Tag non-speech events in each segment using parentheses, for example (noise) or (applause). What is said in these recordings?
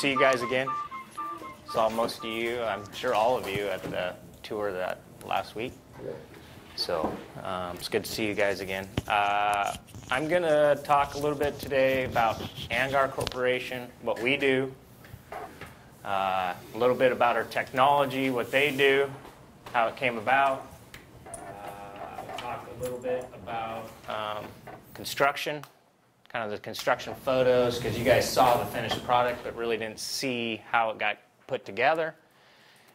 see you guys again. Saw most of you, I'm sure all of you, at the tour that last week. So um, it's good to see you guys again. Uh, I'm going to talk a little bit today about Andgar Corporation, what we do, uh, a little bit about our technology, what they do, how it came about. Uh, talk a little bit about um, construction, kind of the construction photos, because you guys saw the finished product but really didn't see how it got put together.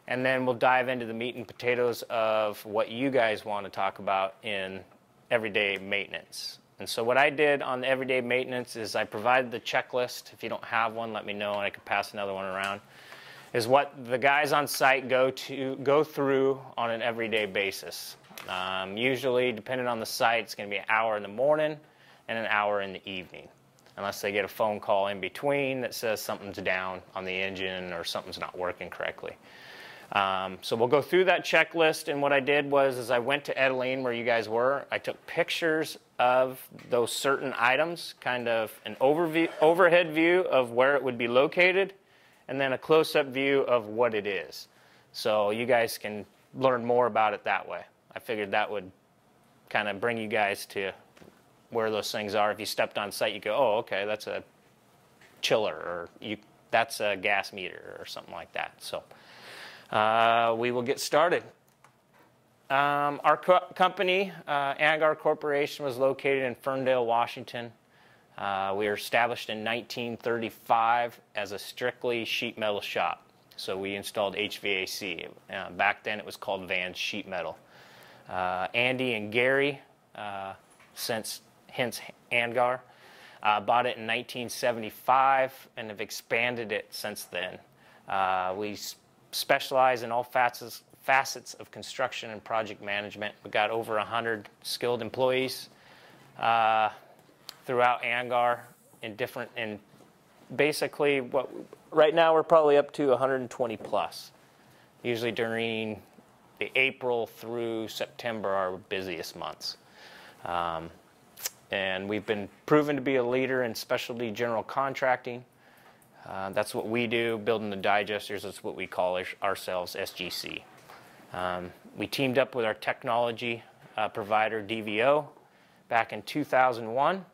And then we'll dive into the meat and potatoes of what you guys want to talk about in everyday maintenance. And so what I did on the everyday maintenance is I provided the checklist. If you don't have one, let me know and I can pass another one around. Is what the guys on site go to go through on an everyday basis. Um, usually, depending on the site, it's going to be an hour in the morning and an hour in the evening, unless they get a phone call in between that says something's down on the engine or something's not working correctly. Um, so we'll go through that checklist, and what I did was is I went to Edaleen where you guys were. I took pictures of those certain items, kind of an overview, overhead view of where it would be located, and then a close-up view of what it is. So you guys can learn more about it that way. I figured that would kind of bring you guys to where those things are. If you stepped on site, you go, oh, okay, that's a chiller, or you, that's a gas meter, or something like that. So. Uh, we will get started. Um, our co company, uh, Andgar Corporation, was located in Ferndale, Washington. Uh, we were established in 1935 as a strictly sheet metal shop. So we installed HVAC. Uh, back then it was called Vans Sheet Metal. Uh, Andy and Gary, uh, since hence Andgar, uh, bought it in 1975 and have expanded it since then. we specialize in all facets, facets of construction and project management. We've got over 100 skilled employees uh, throughout Andgar in different, in basically what, right now we're probably up to 120 plus. Usually during the April through September are our busiest months. Um, and we've been proven to be a leader in specialty general contracting. Uh, that's what we do, building the digesters. That's what we call ourselves, SGC. Um, we teamed up with our technology uh, provider, DVO, back in 2001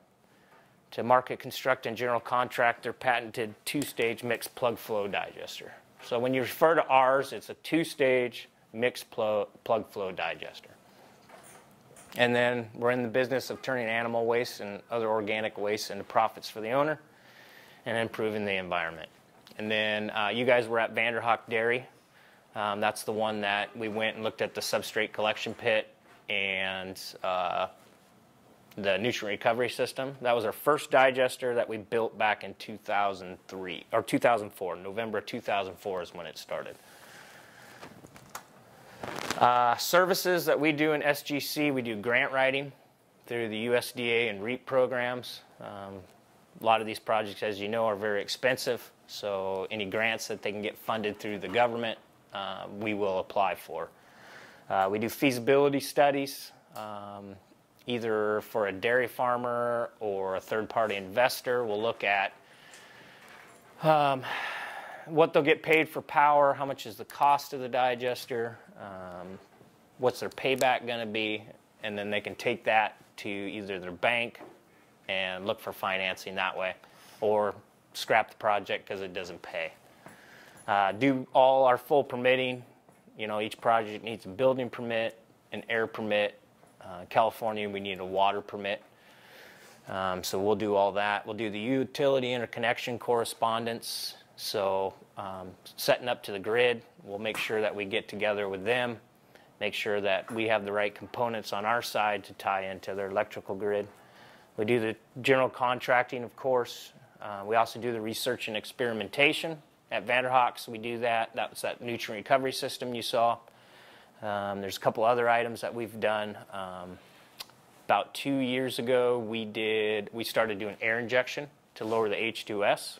to market, construct, and general contract their patented two-stage mixed plug flow digester. So when you refer to ours, it's a two-stage mixed plug flow digester. And then we're in the business of turning animal waste and other organic waste into profits for the owner and improving the environment. And then uh, you guys were at Vander Haak Dairy. Um, that's the one that we went and looked at the substrate collection pit and uh, the nutrient recovery system. That was our first digester that we built back in 2003 or 2004. November 2004 is when it started. Uh, services that we do in SGC, we do grant writing through the USDA and REAP programs. Um, a lot of these projects, as you know, are very expensive. So any grants that they can get funded through the government, uh, we will apply for. Uh, we do feasibility studies, um, either for a dairy farmer or a third-party investor. We'll look at um, what they'll get paid for power, how much is the cost of the digester, um, what's their payback going to be, and then they can take that to either their bank and look for financing that way, or scrap the project because it doesn't pay. Uh, do all our full permitting. You know, each project needs a building permit, an air permit. Uh, California, we need a water permit. Um, so we'll do all that. We'll do the utility interconnection correspondence. So um, setting up to the grid, we'll make sure that we get together with them, make sure that we have the right components on our side to tie into their electrical grid. We do the general contracting, of course. Uh, we also do the research and experimentation. At Vander Haaks, we do that. That was that nutrient recovery system you saw. Um, there's a couple other items that we've done. Um, about two years ago, we did we started doing air injection to lower the H2S.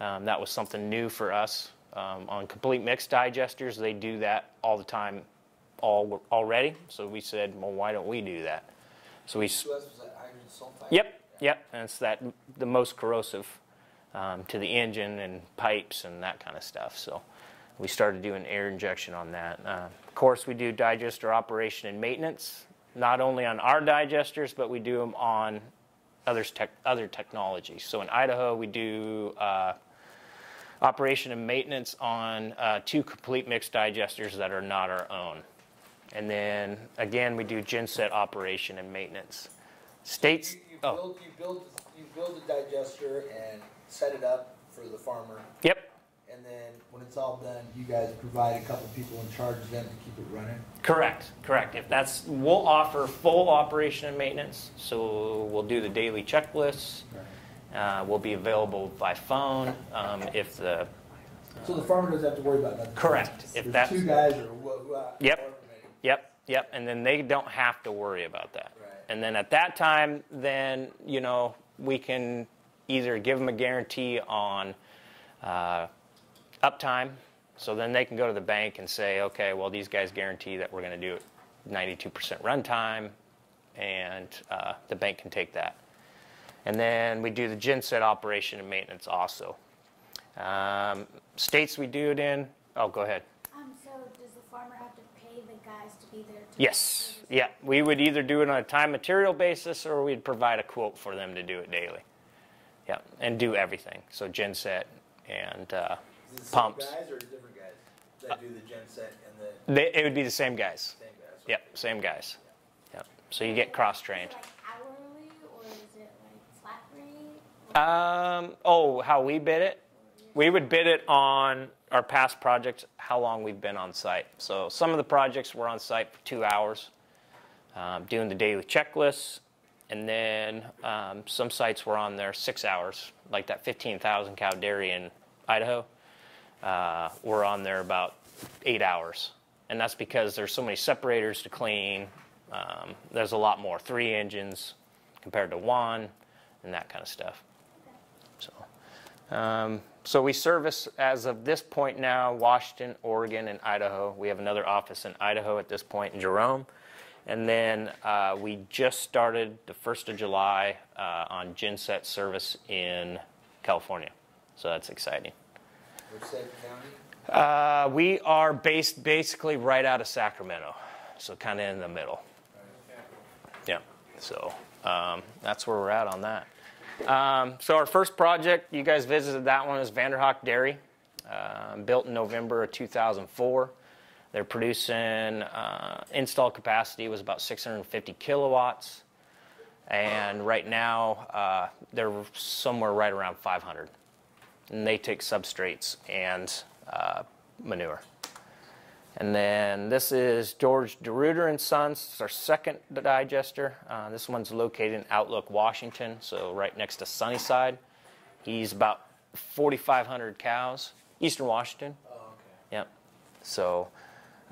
Um, that was something new for us. Um, on complete mix digesters, they do that all the time all, already. So we said, well, why don't we do that? So we. H2S that hydrogen sulfide? Yep, yep. And it's that the most corrosive um, to the engine and pipes and that kind of stuff. So we started doing air injection on that. Uh, of course, we do digester operation and maintenance, not only on our digesters, but we do them on others tech, other technologies. So in Idaho, we do uh, operation and maintenance on uh, two complete mix digesters that are not our own. And then again, we do genset operation and maintenance. States. You, you oh, build, you build, you build a digester and set it up for the farmer, yep, and then when it's all done, you guys provide a couple people in charge of them to keep it running. correct, correct. If that's, we'll offer full operation and maintenance. So we'll do the daily checklists. Uh, we'll be available by phone um, if the So the farmer doesn't have to worry about nothing. Correct. If There's that's- two guys or what? Yep. Yep, yep, and then they don't have to worry about that. Right. And then at that time, then, you know, we can either give them a guarantee on uh, uptime, so then they can go to the bank and say, okay, well, these guys guarantee that we're going to do it 92% runtime, and uh, the bank can take that. And then we do the genset operation and maintenance also. Um, states we do it in, oh, go ahead. Um, so does the farmer have to pay the guys to be there? To Yes, service? yeah, we would either do it on a time material basis or we'd provide a quote for them to do it daily. Yeah, and do everything. So genset and uh, the same pumps. guys or different guys that do the gen set and the They, it would be the same guys. same guys? Yep, same guys. Yep. So you get cross trained. Is it like hourly or is it like flat rate? Um, oh, how we bid it? We would bid it on our past projects, how long we've been on site. So some of the projects were on site for two hours, um, doing the daily checklists, and then um, some sites were on there six hours, like that 15,000 cow dairy in Idaho. Uh, we're on there about eight hours, and that's because there's so many separators to clean. Um, there's a lot more, three engines compared to one, and that kind of stuff. So, um, so we service as of this point now Washington, Oregon, and Idaho. We have another office in Idaho at this point in Jerome, and then uh, we just started the first of July uh, on Genset service in California. So that's exciting. Merced County. Uh, we are based basically right out of Sacramento, so kind of in the middle. Yeah, so um, that's where we're at on that. Um, so our first project, you guys visited that one, is Vander Haak Dairy, uh, built in November of 2004. They're producing uh, install capacity was about 650 kilowatts, and right now uh, they're somewhere right around 500. And they take substrates and uh, manure. And then this is George DeRuyter and Sons. It's our second digester. Uh, this one's located in Outlook, Washington, so right next to Sunnyside. He's about 4,500 cows, Eastern Washington. Oh, okay. Yep. So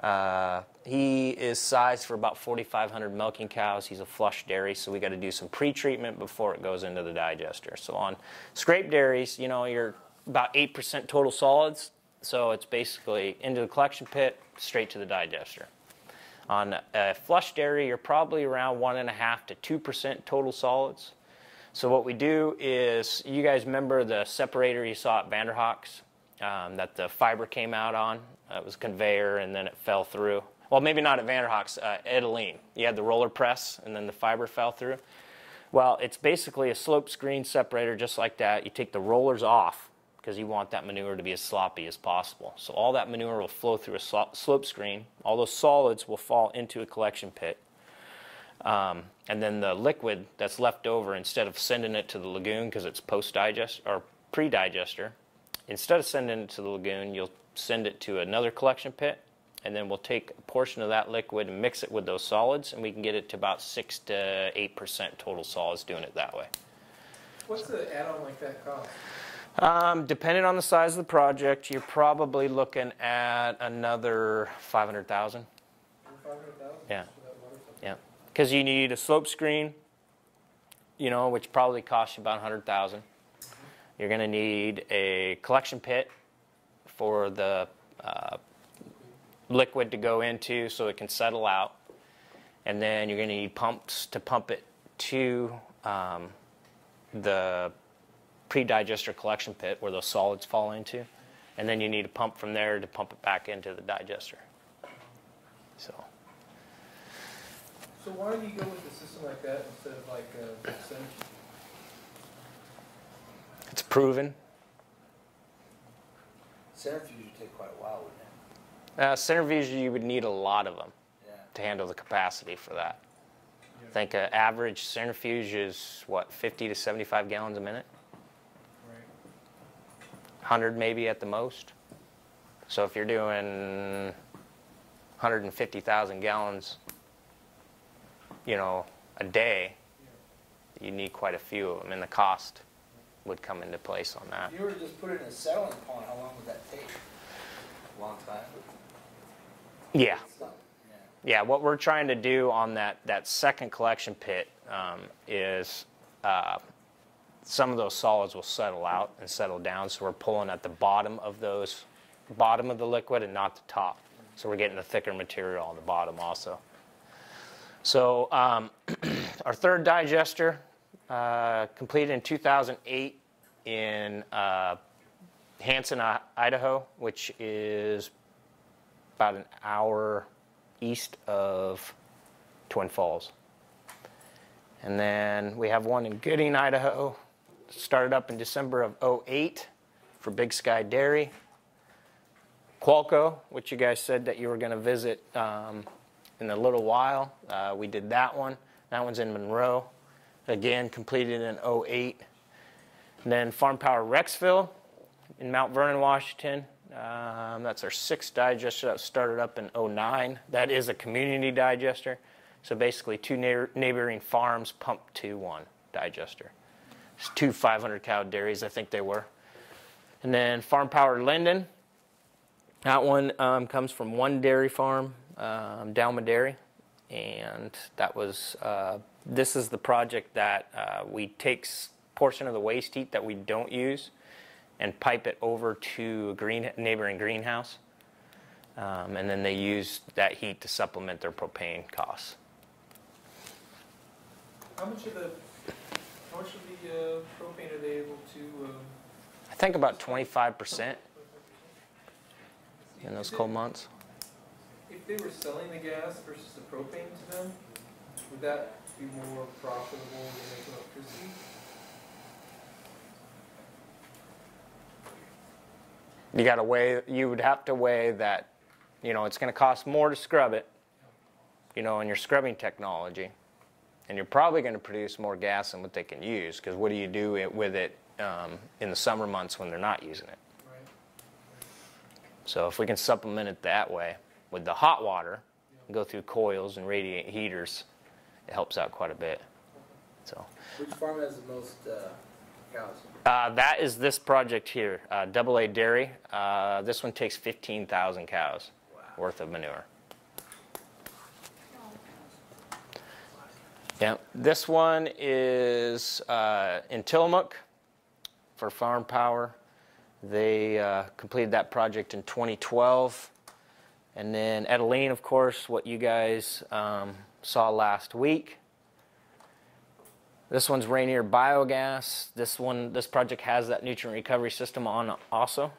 uh, he is sized for about 4,500 milking cows. He's a flush dairy, so we got to do some pre-treatment before it goes into the digester. So on scrape dairies, you know, you're about 8% total solids. So it's basically into the collection pit, straight to the digester. On a flush dairy, you're probably around one and a half to two percent total solids. So what we do is, you guys remember the separator you saw at Vander Haaks um, that the fiber came out on? It was conveyor and then it fell through. Well, maybe not at Vander Haaks, uh, Edaleen. You had the roller press and then the fiber fell through. Well, it's basically a slope screen separator just like that. You take the rollers off because you want that manure to be as sloppy as possible. So all that manure will flow through a slope screen. All those solids will fall into a collection pit. Um, and then the liquid that's left over, instead of sending it to the lagoon because it's post digest or pre digester, instead of sending it to the lagoon, you'll send it to another collection pit. And then we'll take a portion of that liquid and mix it with those solids, and we can get it to about six to eight percent total solids doing it that way. What's the add-on like that cost? Um, depending on the size of the project, you're probably looking at another 500,000. Five hundred thousand? Yeah. Yeah. Because you need a slope screen, you know, which probably costs you about 100,000. You're going to need a collection pit for the uh, liquid to go into so it can settle out. And then you're going to need pumps to pump it to um, the pre-digester collection pit where those solids fall into, and then you need a pump from there to pump it back into the digester. So So why do you go with a system like that instead of like uh, centrifuge? it's proven. Centrifuge would take quite a while, wouldn't it? Uh, centrifuge, you would need a lot of them Yeah. to handle the capacity for that. Yeah. I think an average centrifuge is what 50 to 75 gallons a minute, Right. 100 maybe at the most. So if you're doing 150,000 gallons, you know, a day, you need quite a few of them, and the cost would come into place on that. If you were to just put it in a settling pond, how long would that take? A long time. Yeah. Yeah. Yeah, what we're trying to do on that, that second collection pit um, is uh, some of those solids will settle out and settle down, so we're pulling at the bottom of those, bottom of the liquid and not the top. So we're getting the thicker material on the bottom also. So um, (clears throat) our third digester uh, completed in 2008 in uh, Hansen, Idaho, which is about an hour east of Twin Falls. And then we have one in Gooding, Idaho. Started up in December of 08 for Big Sky Dairy. Qualco, which you guys said that you were going to visit um, in a little while. Uh, we did that one. That one's in Monroe. Again, completed in 08. And then Farm Power Rexville in Mount Vernon, Washington. Um, that's our sixth digester that started up in 09. That is a community digester. So basically, two neigh- neighboring farms pumped to one digester. Two 500 cow dairies, I think they were. And then Farm Power Lynden. That one um, comes from one dairy farm, um, Dalma Dairy. And that was, uh, this is the project that uh, we take portion of the waste heat that we don't use and pipe it over to a green, neighboring greenhouse. Um, and then they use that heat to supplement their propane costs. How much of the, how much of the uh, propane are they able to? Um, I think about 25% in those cold months. If they were selling the gas versus the propane to them, would that be more profitable than making electricity? You got to weigh, you would have to weigh that, you know, it's going to cost more to scrub it, you know, in your scrubbing technology. And you're probably going to produce more gas than what they can use because what do you do it, with it um, in the summer months when they're not using it? Right. So if we can supplement it that way with the hot water, go through coils and radiate heaters, it helps out quite a bit. So Which farm has the most uh, cows? uh, that is this project here, uh, Double A Dairy. Uh, this one takes 15,000 cows worth of manure. Yeah, this one is uh, in Tillamook for Farm Power. They uh, completed that project in 2012. And then Edaleen, of course, what you guys um, saw last week. This one's Rainier Biogas. This one, this project has that nutrient recovery system on also.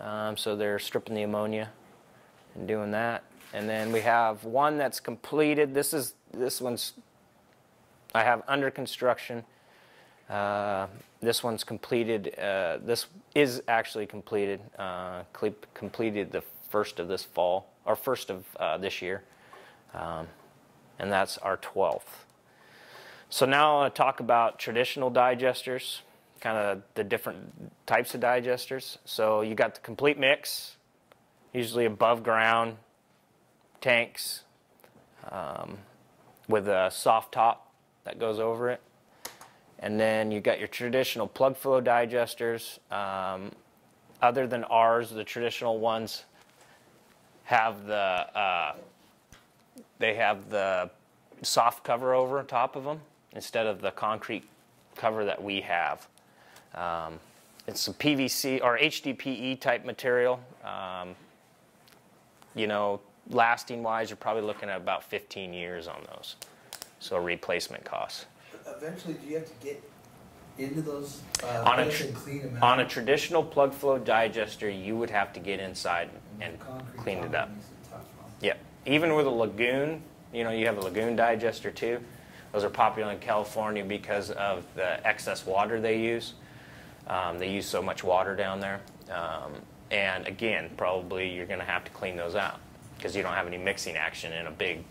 Um, so they're stripping the ammonia and doing that. And then we have one that's completed. This is this one's I have under construction. Uh, this one's completed. Uh, this is actually completed. Uh, completed the first of this fall or first of uh, this year, um, and that's our twelfth. So now I want to talk about traditional digesters, kind of the different types of digesters. So you got the complete mix, usually above ground tanks um, with a soft top that goes over it. And then you've got your traditional plug flow digesters. Um, other than ours, the traditional ones have the uh, they have the soft cover over on top of them instead of the concrete cover that we have. Um, it's a PVC or HDPE type material. Um, you know, lasting wise, you're probably looking at about 15 years on those. So replacement costs. Eventually, do you have to get into those uh, On a tr- and clean them out? On a traditional plug flow digester, you would have to get inside and Concrete clean it up. it? Yep. Even with a lagoon, you know, you have a lagoon digester too. Those are popular in California because of the excess water they use. Um, they use so much water down there. Um, and again, probably you're going to have to clean those out because you don't have any mixing action in a big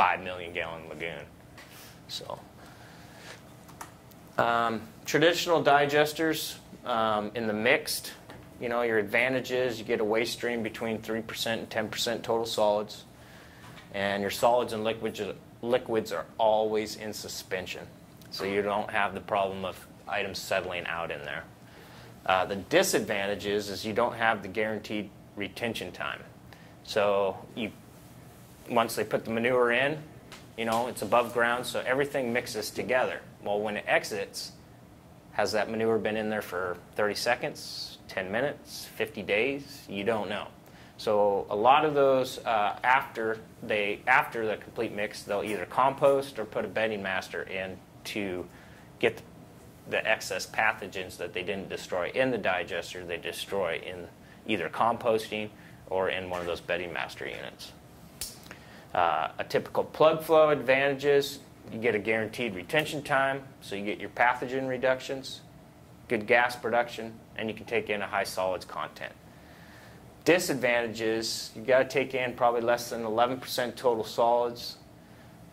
5 million gallon lagoon. So, um, traditional digesters um, in the mixed, you know, your advantage is you get a waste stream between 3% and 10% total solids. And your solids and liquids, liquids are always in suspension. So you don't have the problem of items settling out in there. Uh, the disadvantage is, is you don't have the guaranteed retention time. So you, once they put the manure in, you know, it's above ground, so everything mixes together. Well, when it exits, has that manure been in there for 30 seconds, 10 minutes, 50 days? You don't know. So a lot of those uh, after they after the complete mix, they'll either compost or put a bedding master in to get the excess pathogens that they didn't destroy in the digester. They destroy in either composting or in one of those bedding master units. Uh, a typical plug flow advantages you get a guaranteed retention time, so you get your pathogen reductions, good gas production, and you can take in a high solids content. Disadvantages you got to take in probably less than 11% total solids.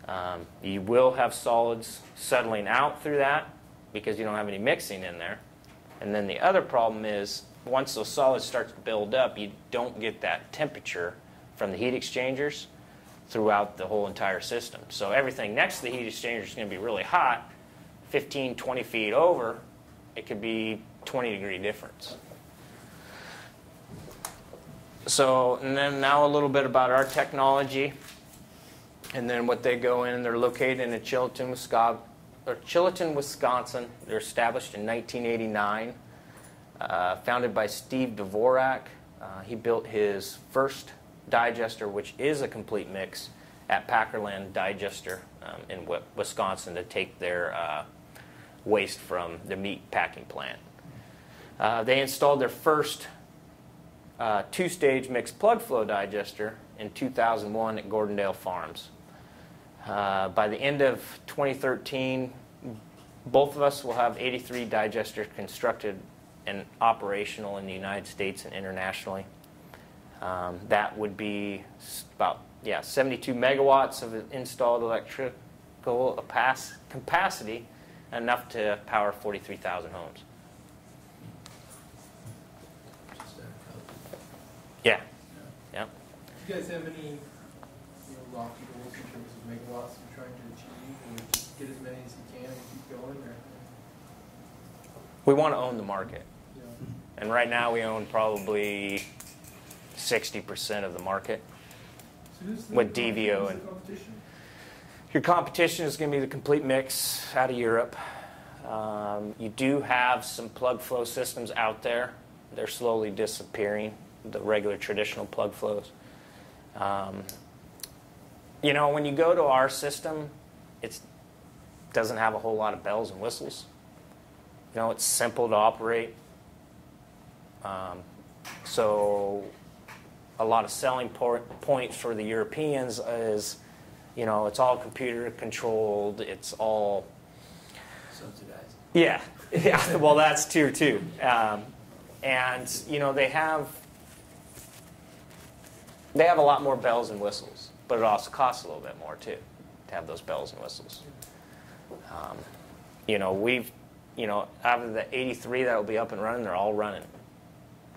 Um, you will have solids settling out through that because you don't have any mixing in there. And then the other problem is once those solids start to build up, you don't get that temperature from the heat exchangers throughout the whole entire system. So everything next to the heat exchanger is going to be really hot. 15, 20 feet over, it could be 20 degree difference. So, and then now a little bit about our technology. And then what they go in, they're located in Chilton, Wisconsin. Or Chilton, Wisconsin. They're established in 1989, uh, founded by Steve Dvorak. Uh, he built his first digester, which is a complete mix, at Packerland Digester um, in Wi- Wisconsin to take their uh, waste from the meat packing plant. Uh, they installed their first uh, two-stage mixed plug flow digester in 2001 at Gordondale Farms. Uh, by the end of 2013, both of us will have 83 digesters constructed and operational in the United States and internationally. Um, that would be about yeah 72 megawatts of installed electrical capacity, enough to power 43,000 homes. Yeah, yeah. Do you guys have any, you know, lofty goals in terms of megawatts you're trying to achieve, just get as many as you can and keep going, or, We want to own the market. know? And right now we own probably 60% of the market. So With DVO and- competition? Your competition is going to be the complete mix out of Europe. Um, you do have some plug flow systems out there. They're slowly disappearing, the regular traditional plug flows. Um, you know, when you go to our system, it doesn't have a whole lot of bells and whistles. You know, it's simple to operate. Um, so, a lot of selling points for the Europeans is, you know, it's all computer controlled. It's all Subsidized. yeah, (laughs) yeah. Well, that's tier two, Um, and you know, they have they have a lot more bells and whistles, but it also costs a little bit more too to have those bells and whistles. Um, you know, we've you know, out of the 83 that will be up and running, they're all running.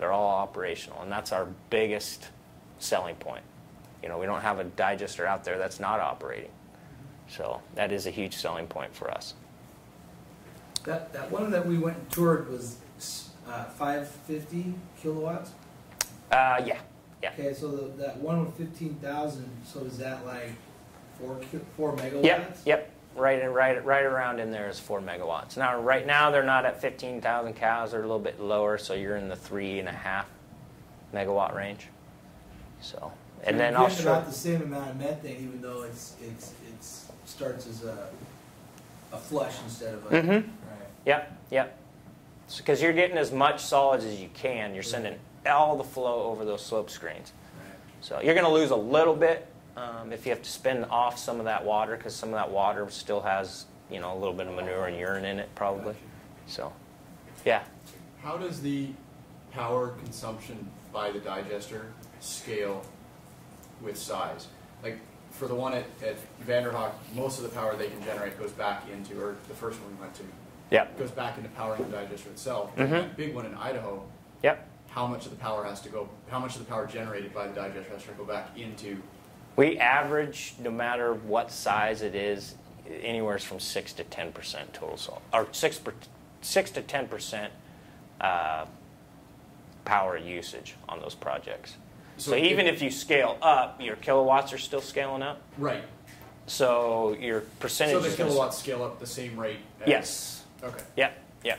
They're all operational, and that's our biggest selling point. You know, we don't have a digester out there that's not operating. So that is a huge selling point for us. That, that one that we went and toured was uh, 550 kilowatts? Uh, yeah, yeah. Okay, so the, that one with 15,000, so is that like four, four megawatts? Yep, yep. Right, right, right around in there is four megawatts. Now, right now they're not at 15,000 cows; they're a little bit lower, so you're in the three and a half megawatt range. So, and You're then show. about the same amount of methane, even though it's, it's, it's, starts as a a flush instead of a. Mm-hmm. Right. Yep, yep. Because you're getting as much solids as you can. You're sending all the flow over those slope screens. Right. So you're going to lose a little bit um, if you have to spin off some of that water because some of that water still has, you know, a little bit of manure and urine in it probably. So, yeah. How does the power consumption by the digester scale with size? Like for the one at, at Vander Haak, most of the power they can generate goes back into, or the first one we went to, Yep. goes back into powering the digester itself. Mhm. That big one in Idaho, Yep. how much of the power has to go? How much of the power generated by the digester has to go back into? We average, no matter what size it is, anywhere from six to ten percent total salt, or six per, six to ten percent uh, power usage on those projects. So, So even if- you scale up, your kilowatts are still scaling up. Right. So your percentage. So the kilowatts scale up the same rate. As, Yes. Okay. Yep. Yep.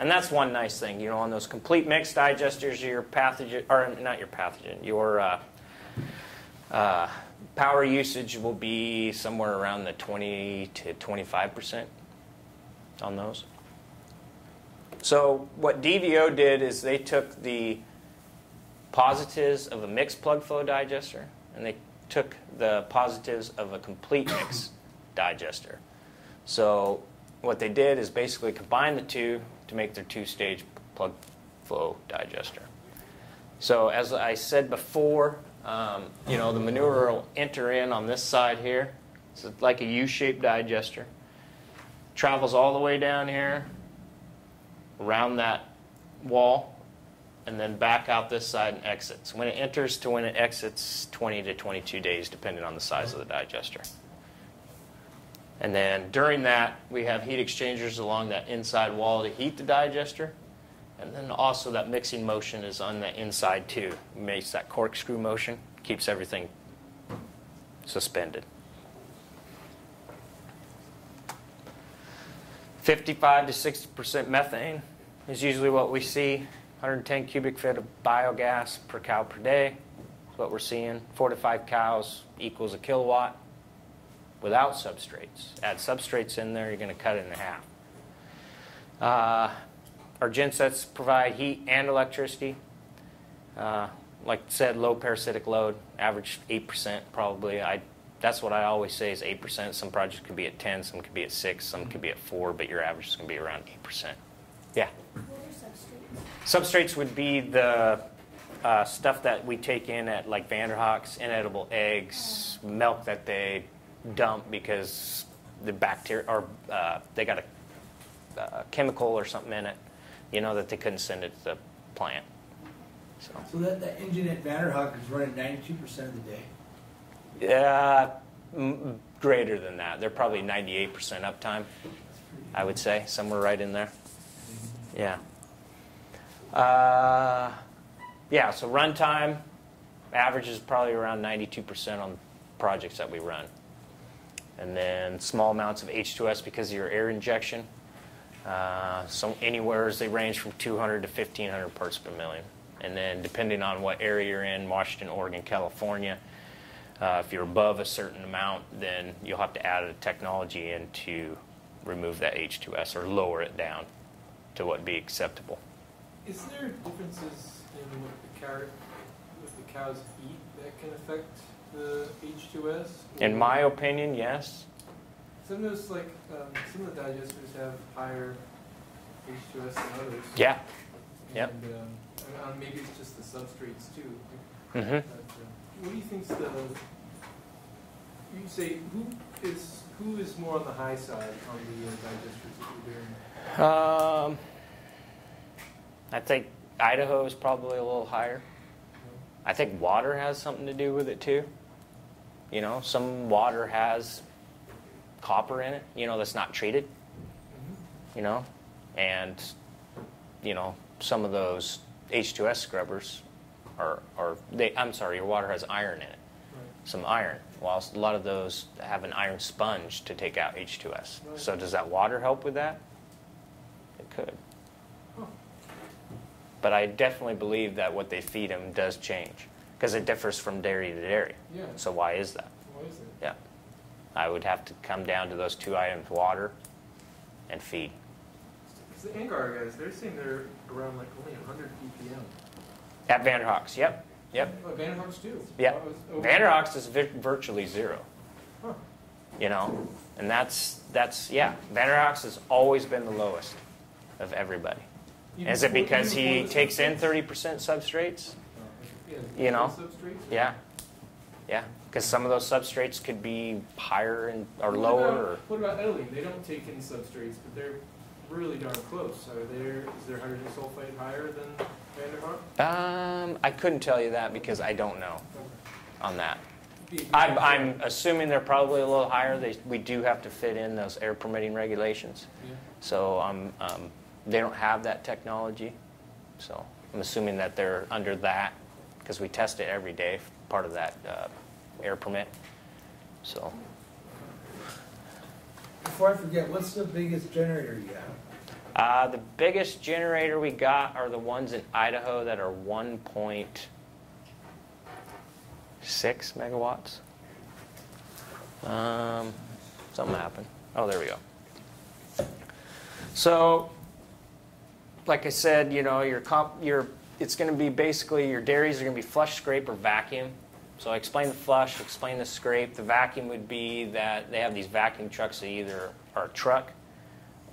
And that's one nice thing, you know, on those complete mixed digesters, your pathogen, or not your pathogen, your uh, uh, power usage will be somewhere around the 20 to 25 percent on those. So what DVO did is they took the positives of a mixed plug flow digester and they took the positives of a complete mix (coughs) digester. So what they did is basically combine the two to make their two-stage plug flow digester. So as I said before, um, you know, the manure will enter in on this side here. It's like a U-shaped digester. Travels all the way down here, around that wall, and then back out this side and exits. When it enters to when it exits, 20 to 22 days, depending on the size of the digester. And then during that, we have heat exchangers along that inside wall to heat the digester. And then also that mixing motion is on the inside too. Makes that corkscrew motion, keeps everything suspended. 55 to 60% methane is usually what we see. 110 cubic feet of biogas per cow per day is what we're seeing. Four to five cows equals a kilowatt without substrates. Add substrates in there, you're going to cut it in half. Uh, our gensets provide heat and electricity. Uh, like I said, low parasitic load, average 8% probably. I, that's what I always say is 8%. Some projects could be at 10, some could be at 6, some could be at 4, but your average is going to be around 8%. Yeah. What are substrates? Substrates would be the uh, stuff that we take in at like Vander Haak's, inedible eggs, milk that they dump because the bacteria or uh, they got a uh, chemical or something in it, you know, that they couldn't send it to the plant. So, So that, that engine at Vander Haak is running ninety-two percent of the day. yeah, m- greater than that. They're probably 98% uptime, I would say, somewhere right in there. Yeah. Uh, yeah, so runtime average is probably around 92% on projects that we run. And then small amounts of H2S because of your air injection. Uh, so anywhere as they range from 200 to 1500 parts per million. And then depending on what area you're in, Washington, Oregon, California, uh, if you're above a certain amount, then you'll have to add a technology in to remove that H2S or lower it down to what would be acceptable. Is there differences in what the cow, what the cows eat that can affect the H2S? In my opinion, yes. Some of those, like, um, some of the digesters have higher H2S than others. Yeah. Yep. And, um, and, um, maybe it's just the substrates too. hmm But, uh, what do you think's the, you say, who is, who is more on the high side on the uh, digesters that you're doing? Um, I think Idaho is probably a little higher. I think water has something to do with it too. You know, some water has copper in it, you know, that's not treated, you know, and, you know, some of those H2S scrubbers are, are they, I'm sorry, your water has iron in it, some iron, whilst a lot of those have an iron sponge to take out H2S. Right. So does that water help with that? It could. But I definitely believe that what they feed them does change because it differs from dairy to dairy. Yeah, So why is that? why is that? Yeah. I would have to come down to those two items water and feed. Because the Andgar guys, they're saying they're around like only 100 ppm. At Vander Haaks, yep, yep. Oh, Vander Haaks too. Yeah. Oh, oh, Vander Haaks is vi- virtually zero. Huh. You know, and that's that's yeah. Vander Haaks has always been the lowest of everybody. Even Is it because he takes in thirty percent substrates? Oh, yeah, you know? substrates? Yeah, yeah. Because some of those substrates could be higher and or What lower. about- Or, What about Edaleen? They don't take in substrates, but they're really darn close. Are there, is their hydrogen sulfide higher than Vander Haak? um, I couldn't tell you that because I don't know on that. I'm, I'm assuming they're probably a little higher. They, we do have to fit in those air permitting regulations. Yeah. So um, um, they don't have that technology. So I'm assuming that they're under that because we test it every day, part of that uh, air permit. So Before I forget, what's the biggest generator you have? uh, the biggest generator we got are the ones in Idaho that are 1.6 megawatts. Um, something happened. Oh, there we go. So, like I said, you know, your comp, your it's going to be basically your dairies are going to be flush, scrape, or vacuum. So I explained the flush, explain the scrape. The vacuum would be that they have these vacuum trucks that either are a truck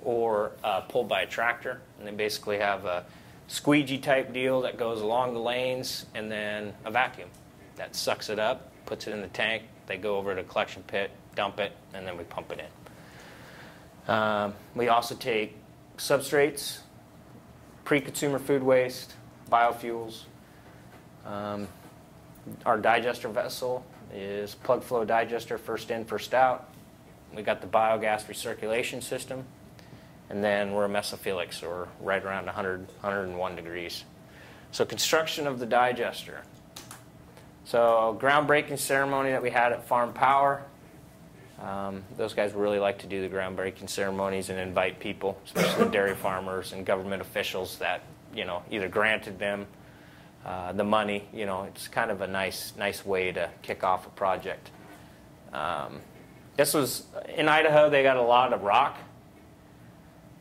or uh, pulled by a tractor, and they basically have a squeegee type deal that goes along the lanes, and then a vacuum that sucks it up, puts it in the tank. They go over to a collection pit, dump it, and then we pump it in. Um, we also take substrates, pre-consumer food waste, biofuels. Um, our digester vessel is plug flow digester, first in, first out. We got the biogas recirculation system, and then we're mesophilic, so we're right around 100, 101 degrees. So construction of the digester. So groundbreaking ceremony that we had at Farm Power. Um, those guys really like to do the groundbreaking ceremonies and invite people, especially dairy farmers and government officials that you know either granted them uh, the money. You know, it's kind of a nice nice way to kick off a project. Um, this was in Idaho. They got a lot of rock.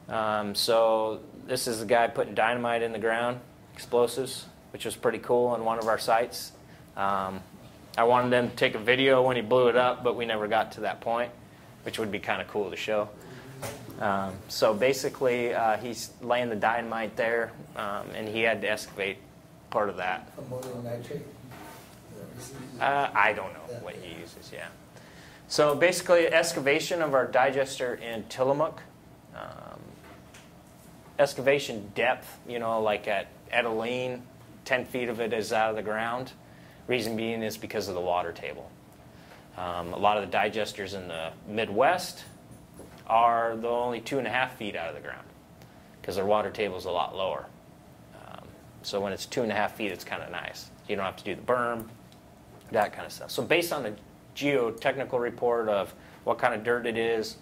Um, so this is the guy putting dynamite in the ground, explosives, which was pretty cool on one of our sites. Um, I wanted them to take a video when he blew it up, but we never got to that point, which would be kind of cool to show. Um, so basically, uh, he's laying the dynamite there, um, and he had to excavate part of that. Ammonium nitrate? Uh, I don't know what he uses, yeah. So basically, excavation of our digester in Tillamook. Um, excavation depth, you know, like at Edaleen, 10 feet of it is out of the ground. Reason being is because of the water table. Um, a lot of the digesters in the Midwest are the only two and a half feet out of the ground because their water table is a lot lower. So when it's two and a half feet, it's kind of nice. You don't have to do the berm, that kind of stuff. So based on the geotechnical report of what kind of dirt it is,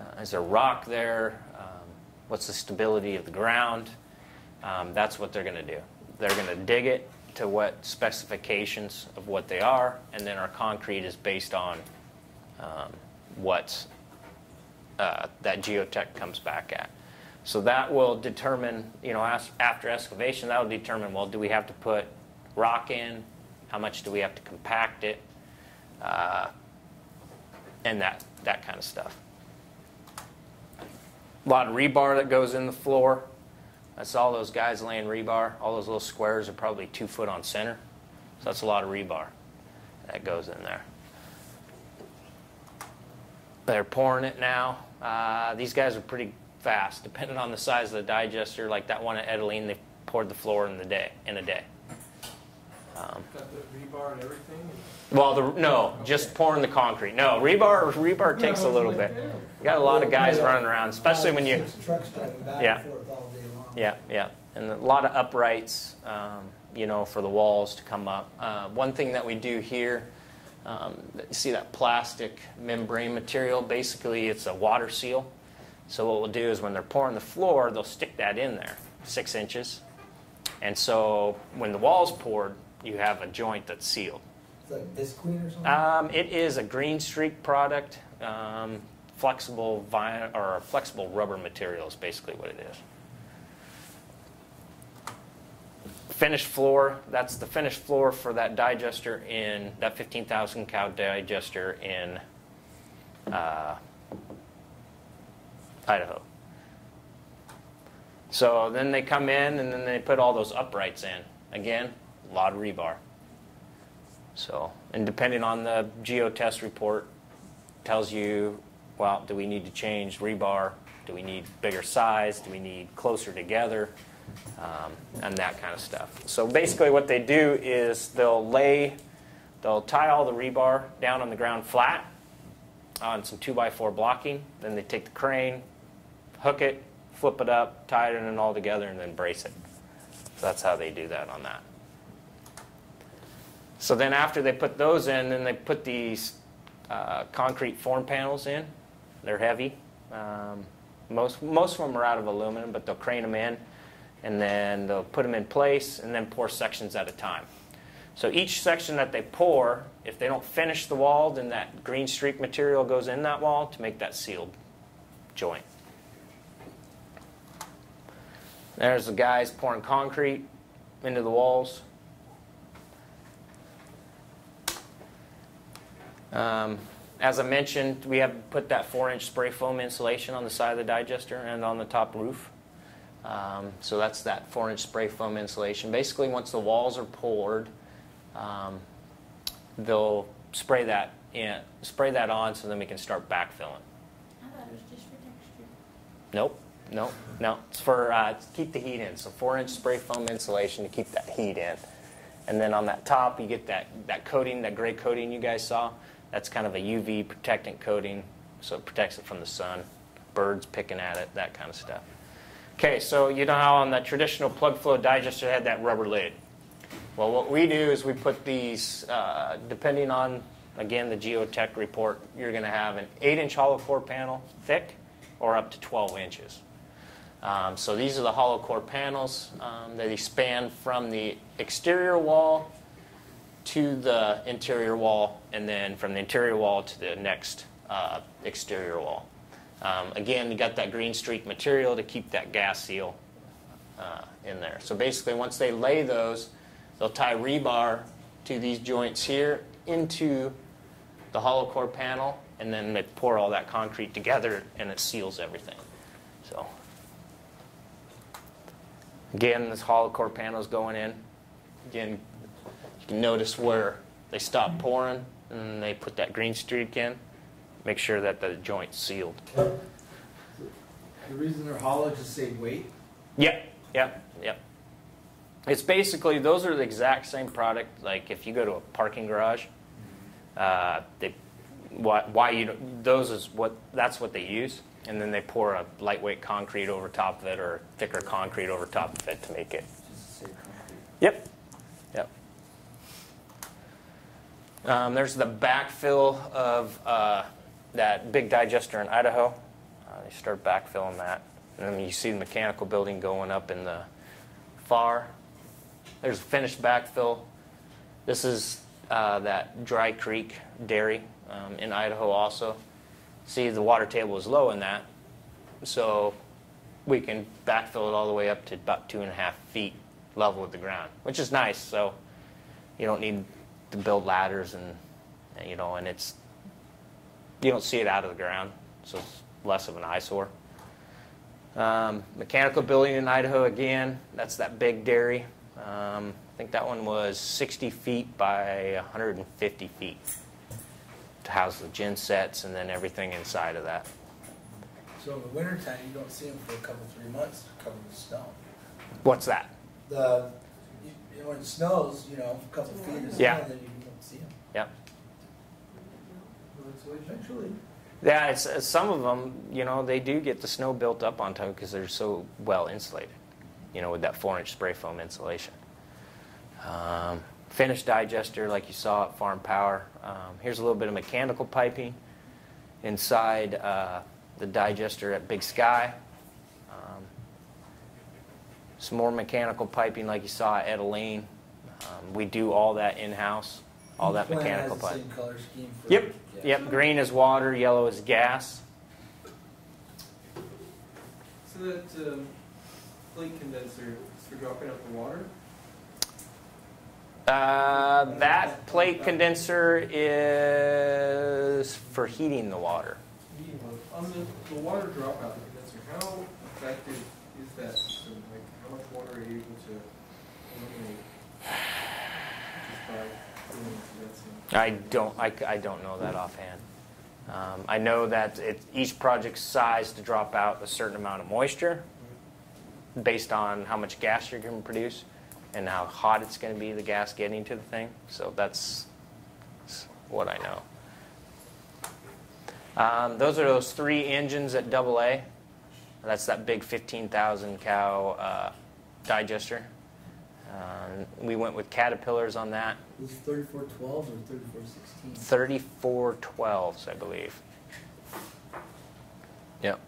uh, is there rock there, um, what's the stability of the ground, um, that's what they're going to do. They're going to dig it to what specifications of what they are, and then our concrete is based on um, what uh, that geotech comes back at. So that will determine, you know, after excavation, that will determine, well, do we have to put rock in? How much do we have to compact it? Uh, and that, that kind of stuff. A lot of rebar that goes in the floor. That's all those guys laying rebar. All those little squares are probably two foot on center. So that's a lot of rebar that goes in there. They're pouring it now. Uh, these guys are pretty fast, depending on the size of the digester. Like that one at Edaleen, they poured the floor in the day in a day. Um, Got the rebar and everything? well, the, no, just pouring the concrete. No, rebar rebar takes a little bit. You got a lot of guys running around, especially when you. Six trucks driving back Yeah. and forth all day long. Yeah, yeah, and a lot of uprights, um, you know, for the walls to come up. Uh, one thing that we do here, um, you see that plastic membrane material? Basically, it's a water seal. So what we'll do is when they're pouring the floor, they'll stick that in there, six inches, and so when the wall's poured, you have a joint that's sealed. It's like Visqueen or something? Um, it is a Green Streak product. Um, flexible vinyl or flexible rubber material is basically what it is. Finished floor, that's the finished floor for that digester in, that 15,000 cow digester in uh, Idaho. So then they come in and then they put all those uprights in. Again, a lot of rebar. So, and depending on the geotest report, tells you, well, do we need to change rebar? Do we need bigger size? Do we need closer together? Um, and that kind of stuff. So basically, what they do is they'll lay, they'll tie all the rebar down on the ground flat on some 2x4 blocking. Then they take the crane, hook it, flip it up, tie it in all together, and then brace it. So that's how they do that on that. So then after they put those in, then they put these uh, concrete form panels in. They're heavy. Um, most, most of them are out of aluminum, but they'll crane them in, and then they'll put them in place, and then pour sections at a time. So each section that they pour, if they don't finish the wall, then that green streak material goes in that wall to make that sealed joint. There's the guys pouring concrete into the walls. Um, as I mentioned, we have put that four inch spray foam insulation on the side of the digester and on the top roof. Um, so that's that four inch spray foam insulation. Basically, once the walls are poured, um, they'll spray that in, spray that on so then we can start backfilling. I thought it was just for texture. Nope, nope, no. It's for uh, keep the heat in. So four inch spray foam insulation to keep that heat in. And then on that top, you get that, that coating, that gray coating you guys saw. That's kind of a UV protectant coating, so it protects it from the sun, birds picking at it, that kind of stuff. Okay, so you know how on the traditional plug flow digester had that rubber lid. Well, what we do is we put these, uh, depending on, again, the geotech report, you're going to have an 8 inch hollow core panel thick or up to 12 inches. Um, so these are the hollow core panels. Um, they span from the exterior wall to the interior wall, and then from the interior wall to the next uh, exterior wall. Um, again, you got that green streak material to keep that gas seal uh, in there. So basically, once they lay those, they'll tie rebar to these joints here into the hollow core panel, and then they pour all that concrete together, and it seals everything. So again, this hollow core panel is going in. Again, you can notice where they stop pouring, and they put that green streak in. Make sure that the joint's sealed. The reason they're hollow is to save weight. Yep, yep, yep. It's basically those are the exact same product. Like if you go to a parking garage, uh, they why, why you those is what that's what they use, and then they pour a lightweight concrete over top of it or thicker concrete over top of it to make it. Just to save concrete. Yep, yep. Um, there's the backfill of uh, that big digester in Idaho. Uh, they start backfilling that. And then you see the mechanical building going up in the far. There's a finished backfill. This is uh, that Dry Creek Dairy um, in Idaho also. See, the water table is low in that. So we can backfill it all the way up to about two and a half feet level with the ground, which is nice. So you don't need to build ladders and, you know, and it's you don't see it out of the ground, so it's less of an eyesore. Um, mechanical building in Idaho again. That's that big dairy. Um, I think that one was 60 feet by 150 feet house the gen sets and then everything inside of that. So in the wintertime, you don't see them for a couple, three months, covered with snow. What's that? The, you, you know, when it snows, you know, a couple feet of snow, Yeah. then you don't see them. Yep. Eventually. Yeah, it's, it's some of them, you know, they do get the snow built up on top because they're so well insulated, you know, with that four inch spray foam insulation. Um, finished digester, like you saw at Farm Power. Um, here's a little bit of mechanical piping inside uh, the digester at Big Sky. Um, some more mechanical piping, like you saw at Edaleen. Um, we do all that in house, all that mechanical piping. Same color scheme for. Yep, yeah. yep. Green is water, yellow is gas. So that um, plate condenser is for dropping out the water? Uh, that plate condenser is for heating the water. On the, the water drop out the condenser, how effective is that system? Like, how much water are you able to eliminate just by doing condensing? I don't, I, I don't know that offhand. Um, I know that it, each project's sized to drop out a certain amount of moisture based on how much gas you're going to produce and how hot it's going to be, the gas getting to the thing. So that's that's what I know. Um, those are those three engines at double A. That's that big 15,000 cow uh, digester. Um, we went with Caterpillars on that. It was thirty-four twelves or 3416? 3412s, I believe. Yep.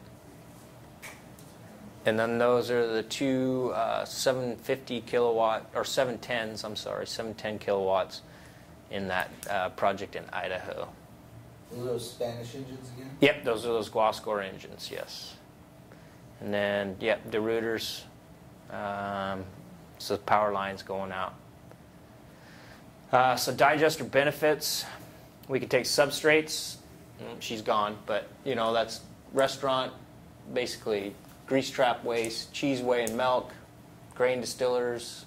And then those are the two uh, 750 kilowatt, or 710s, I'm sorry, 710 kilowatts in that uh, project in Idaho. Those are those Spanish engines again? Yep, those are those Guascor engines, yes. And then, yep, the rooters, um, so the power lines going out. Uh, so digester benefits, we could take substrates. Mm, She's gone, but you know that's restaurant, basically grease trap waste, cheese whey and milk, grain distillers,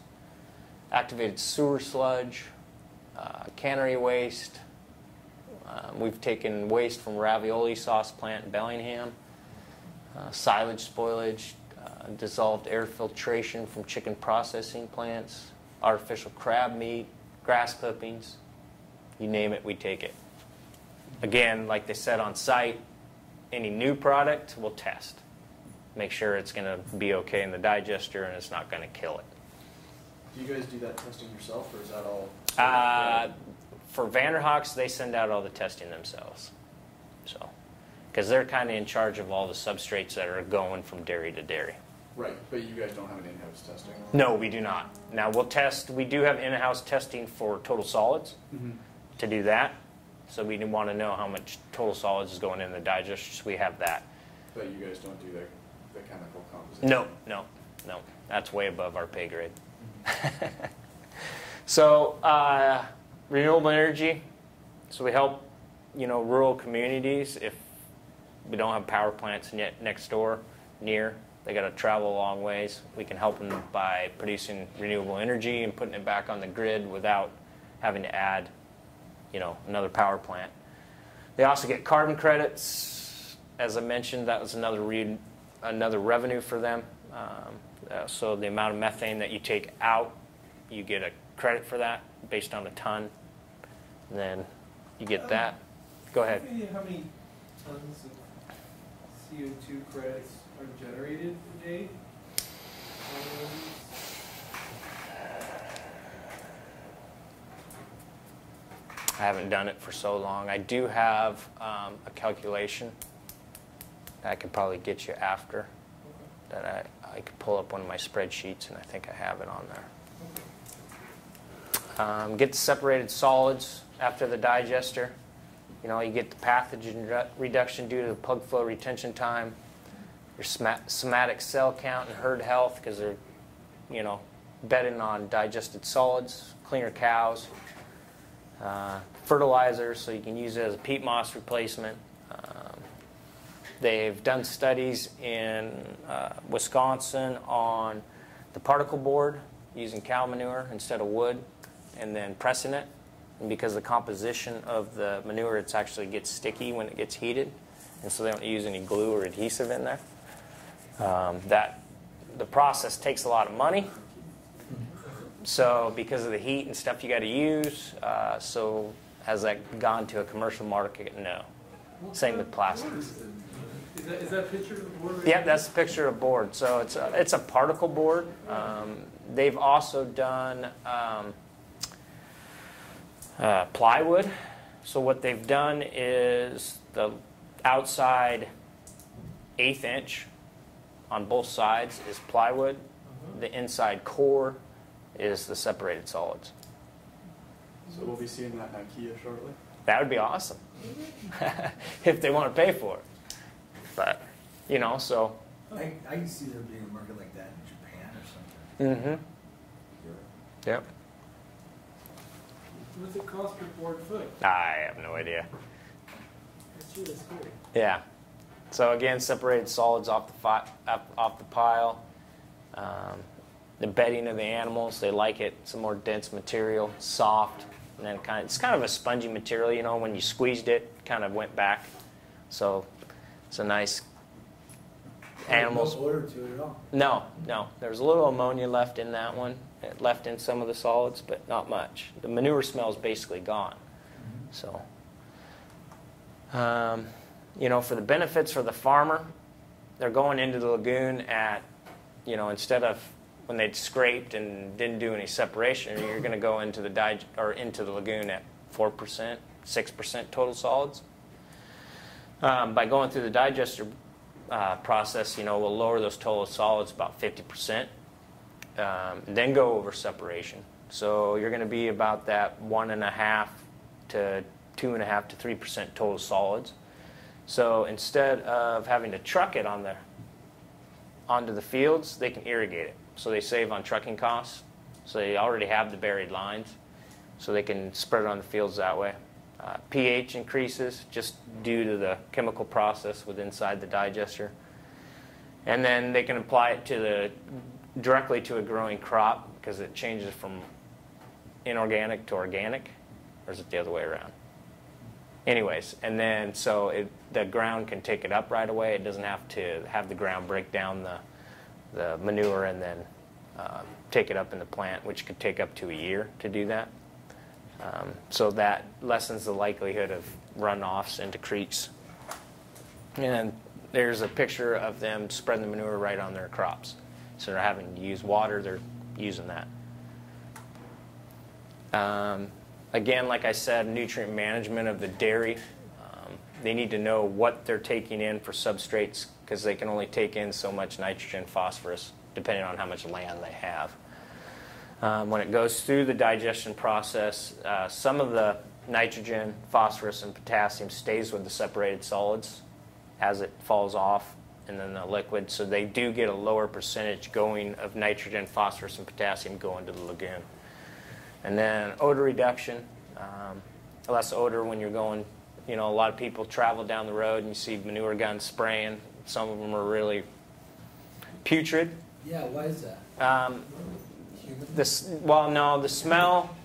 activated sewer sludge, uh, cannery waste. Um, we've taken waste from ravioli sauce plant in Bellingham, uh, silage spoilage, uh, dissolved air filtration from chicken processing plants, artificial crab meat, grass clippings, you name it, we take it. Again, like they said on site, any new product we'll test. Make sure it's going to be okay in the digester and it's not going to kill it. Do you guys do that testing yourself, or is that all? Uh, for Vander Haaks, they send out all the testing themselves. So, because they're kind of in charge of all the substrates that are going from dairy to dairy. Right, but you guys don't have an in-house testing. No, we do not. Now we'll test. We do have in-house testing for total solids Mm-hmm. to do that. So we want to know how much total solids is going in the digester. So we have that. But you guys don't do the, the chemical composition. No, no, no. That's way above our pay grade. (laughs) so uh, renewable energy. So we help, you know, rural communities if we don't have power plants yet next door, near. They got to travel a long ways. We can help them by producing renewable energy and putting it back on the grid without having to add, you know, another power plant. They also get carbon credits. As I mentioned, that was another re- another revenue for them. Um, uh, so the amount of methane that you take out, you get a credit for that based on a ton. And then you get that. Go ahead. How many, tons of CO2 credits are generated a day? Um, I haven't done it for so long. I do have um, a calculation I could probably get you after. That I, I could pull up one of my spreadsheets, and I think I have it on there. Um, get the separated solids after the digester. You know, you get the pathogen re- reduction due to the plug flow retention time, your soma- somatic cell count and herd health because they're, you know, bedding on digested solids, cleaner cows, uh, fertilizer, so you can use it as a peat moss replacement. They've done studies in uh, Wisconsin on the particle board using cow manure instead of wood and then pressing it. And because the composition of the manure, it actually gets sticky when it gets heated. And so they don't use any glue or adhesive in there. Um, that the process takes a lot of money. So because of the heat and stuff you got to use, uh, so has that gone to a commercial market? No. Same with plastics. Is that, is that picture of the board? right Yeah, there? that's a picture of board. So it's a, it's a particle board. Um, they've also done um, uh, plywood. So what they've done is the outside eighth inch on both sides is plywood. The inside core is the separated solids. So we'll be seeing that in IKEA shortly. That would be awesome (laughs) if they want to pay for it. But you know, so I, I can see there being a market like that in Japan or something. Mm-hmm. Yep. What's it cost per board foot? I have no idea. That's shit is scary. Yeah. So again, separated solids off the fi- up, off the pile. Um, the bedding of the animals, they like it. Some more dense material, soft, and then kind of, it's kind of a spongy material. You know, when you squeezed it, kind of went back. So it's a nice animals. No odor to it at all. No, no. There's a little ammonia left in that one, it left in some of the solids, but not much. The manure smell is basically gone. So, um, you know, for the benefits for the farmer, they're going into the lagoon at, you know, instead of when they'd scraped and didn't do any separation, you're going to go into the dig- or into the lagoon at four percent, six percent total solids. Um, by going through the digester uh, process, you know, we'll lower those total solids about 50%, um, then go over separation. So you're going to be about that one and a half to two and a half to three percent total solids. So instead of having to truck it on the onto the fields, they can irrigate it. So they save on trucking costs. So they already have the buried lines, so they can spread it on the fields that way. Uh, pH increases just due to the chemical process with inside the digester. And then they can apply it to the directly to a growing crop because it changes from inorganic to organic, or is it the other way around? Anyways, and then so it, the ground can take it up right away. It doesn't have to have the ground break down the, the manure and then uh, take it up in the plant, which could take up to a year to do that. Um, so that lessens the likelihood of runoffs into creeks. And there's a picture of them spreading the manure right on their crops. So they're having to use water, they're using that. Um, again, like I said, nutrient management of the dairy. Um, they need to know what they're taking in for substrates because they can only take in so much nitrogen, phosphorus, depending on how much land they have. Um, when it goes through the digestion process, uh, some of the nitrogen, phosphorus, and potassium stays with the separated solids as it falls off and then the liquid. So they do get a lower percentage going of nitrogen, phosphorus, and potassium going to the lagoon. And then odor reduction, um, less odor when you're going. You know, a lot of people travel down the road and you see manure guns spraying. Some of them are really putrid. Yeah, why is that? Um? This, well, no, the smell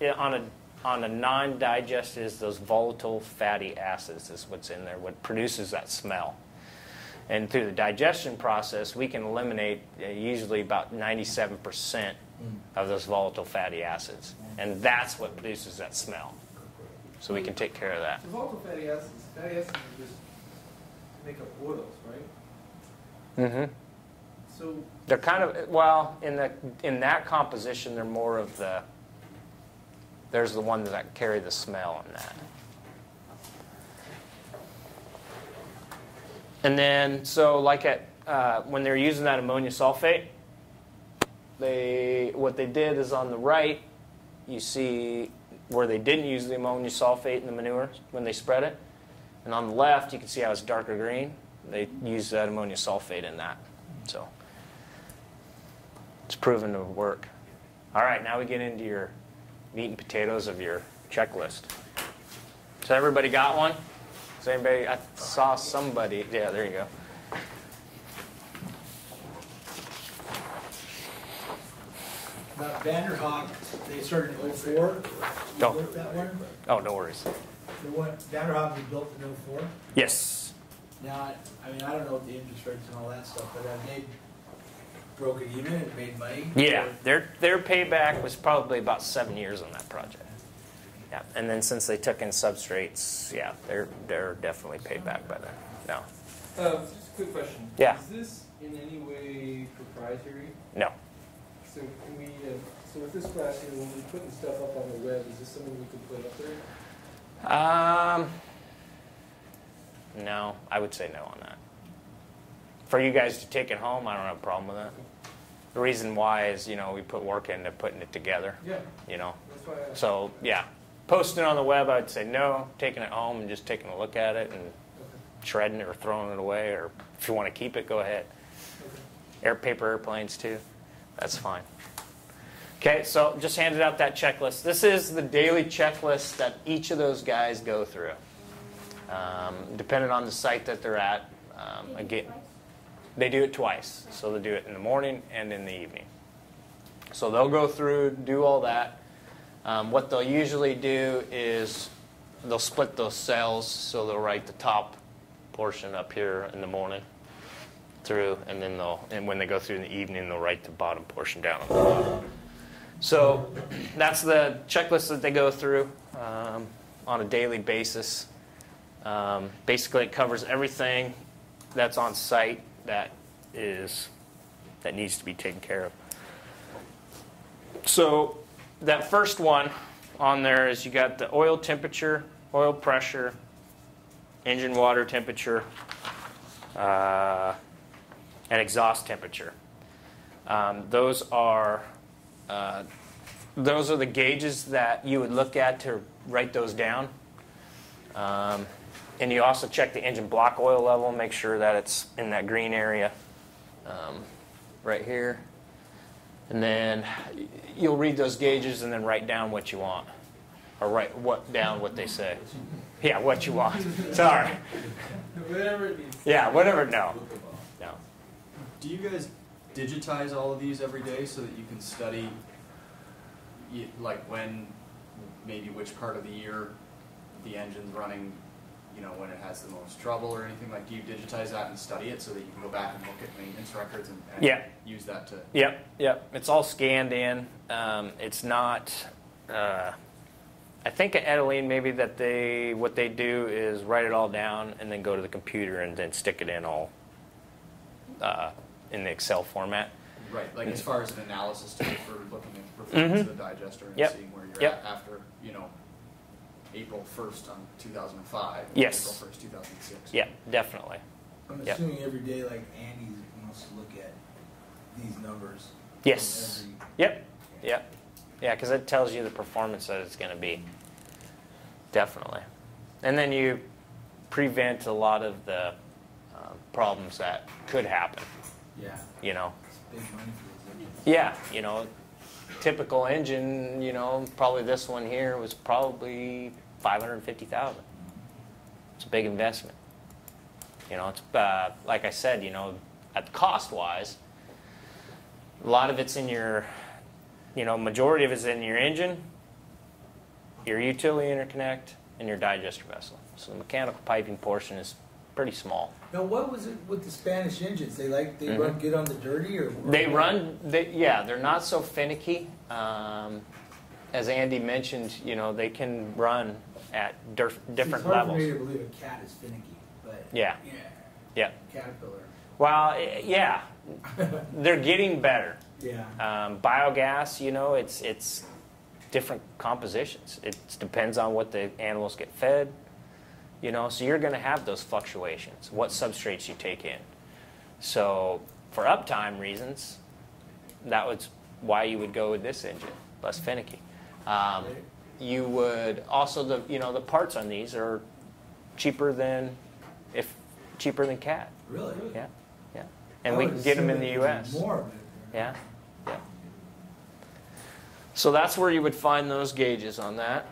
yeah, on a on a non-digest is those volatile fatty acids is what's in there. What produces that smell. And through the digestion process, we can eliminate uh, usually about 97% of those volatile fatty acids, and that's what produces that smell. So we can take care of that. The volatile fatty acids, fatty acids are just make up oils, right? Mm-hmm. So They're kind of well in the in that composition. They're more of the. There's the ones that carry the smell in that. And then so like at uh, when they're using that ammonia sulfate, they what they did is on the right, you see where they didn't use the ammonia sulfate in the manure when they spread it, and on the left you can see how it's darker green. They used that ammonia sulfate in that, so. It's proven to work. All right, now we get into your meat and potatoes of your checklist. So everybody got one? Does anybody? I saw somebody. Yeah, there you go. About Vander Haak, they started in '04. You Oh. built that one? Oh, no worries. The one, Vander Haak was built in '04. Yes. Now, I mean, I don't know what the interest rates and all that stuff, but they broke it even and made money? Yeah, Or- their their payback was probably about seven years on that project. Yeah, and then since they took in substrates, yeah, they're they're definitely paid back by then. No, Uh, just a quick question. Yeah. Is this in any way proprietary? no. So can we, uh, so with this class here, when we're putting stuff up on the web, is this something we can put up there? Um, no, I would say no on that. For you guys to take it home, I don't have a problem with that. The reason why is, you know, we put work into putting it together, Yeah, you know. that's why I asked. So, yeah, posting it on the web, I'd say no. Taking it home and just taking a look at it and Okay. shredding it or throwing it away, or if you want to keep it, go ahead. Air paper airplanes too. That's fine. Okay, so just handed out that checklist. This is the daily checklist that each of those guys go through, um, depending on the site that they're at. Um, again, they do it twice. So they do it in the morning and in the evening. So they'll go through, do all that. Um, what they'll usually do is they'll split those cells. So they'll write the top portion up here in the morning through, and then they'll, and when they go through in the evening, they'll write the bottom portion down on the bottom. So (clears throat) that's the checklist that they go through um, on a daily basis. Um, basically, it covers everything that's on site that is that needs to be taken care of. So that first one on there is you got the oil temperature, oil pressure, engine water temperature, uh, and exhaust temperature. Um, those are uh, those are the gauges that you would look at to write those down. Um, and you also check the engine block oil level, make sure that it's in that green area um, right here. And then you'll read those gauges and then write down what you want. Or write what down what they say. Yeah, what you want. (laughs) Sorry. Whatever it. Yeah, whatever. No. No. Do you guys digitize all of these every day so that you can study, like when, maybe which part of the year the engine's running, you know, when it has the most trouble or anything? Like, do you digitize that and study it so that you can go back and look at maintenance records and, and Yeah. use that to? Yep, yep. It's all scanned in. Um, it's not. Uh, I think at Edaleen maybe that they what they do is write it all down and then go to the computer and then stick it in all uh, in the Excel format. Right, like as far as an analysis tool for looking at the performance of the digester and Yep. seeing where you're Yep. at after, you know, April first on two thousand and five. Yes. April first, two thousand and six. Yeah, definitely. I'm Yep. assuming every day, like Andy wants to look at these numbers. Yes. every- Yep. Yep. Yeah, because it tells you the performance that it's going to be. Definitely. And then you prevent a lot of the um, problems that could happen. Yeah, You know, it's big money for. Yeah, you know, typical engine, you know, probably this one here was probably 550,000. It's a big investment. You know, it's uh, like I said, you know, at cost wise, a lot of it's in your, you know, majority of it's in your engine, your utility interconnect, and your digester vessel. So the mechanical piping portion is pretty small. Now, what was it with the Spanish engines? They like, they Mhm. run good on the dirty or? They run, they, yeah, they're not so finicky. Um, as Andy mentioned, you know, they can run at different It's hard for me to believe a cat is finicky, but. Yeah. Yeah, Yeah. Caterpillar. Well, yeah, (laughs) they're getting better. Yeah. Um, biogas, you know, it's it's different compositions. It depends on what the animals get fed. You know, so you're going to have those fluctuations. What substrates you take in. So for uptime reasons, that was why you would go with this engine, less finicky. Um, you would also the you know the parts on these are cheaper than if cheaper than cat. Really? Yeah, yeah, and I we can get them in the it would be U.S. More. Yeah, yeah. So that's where you would find those gauges on that.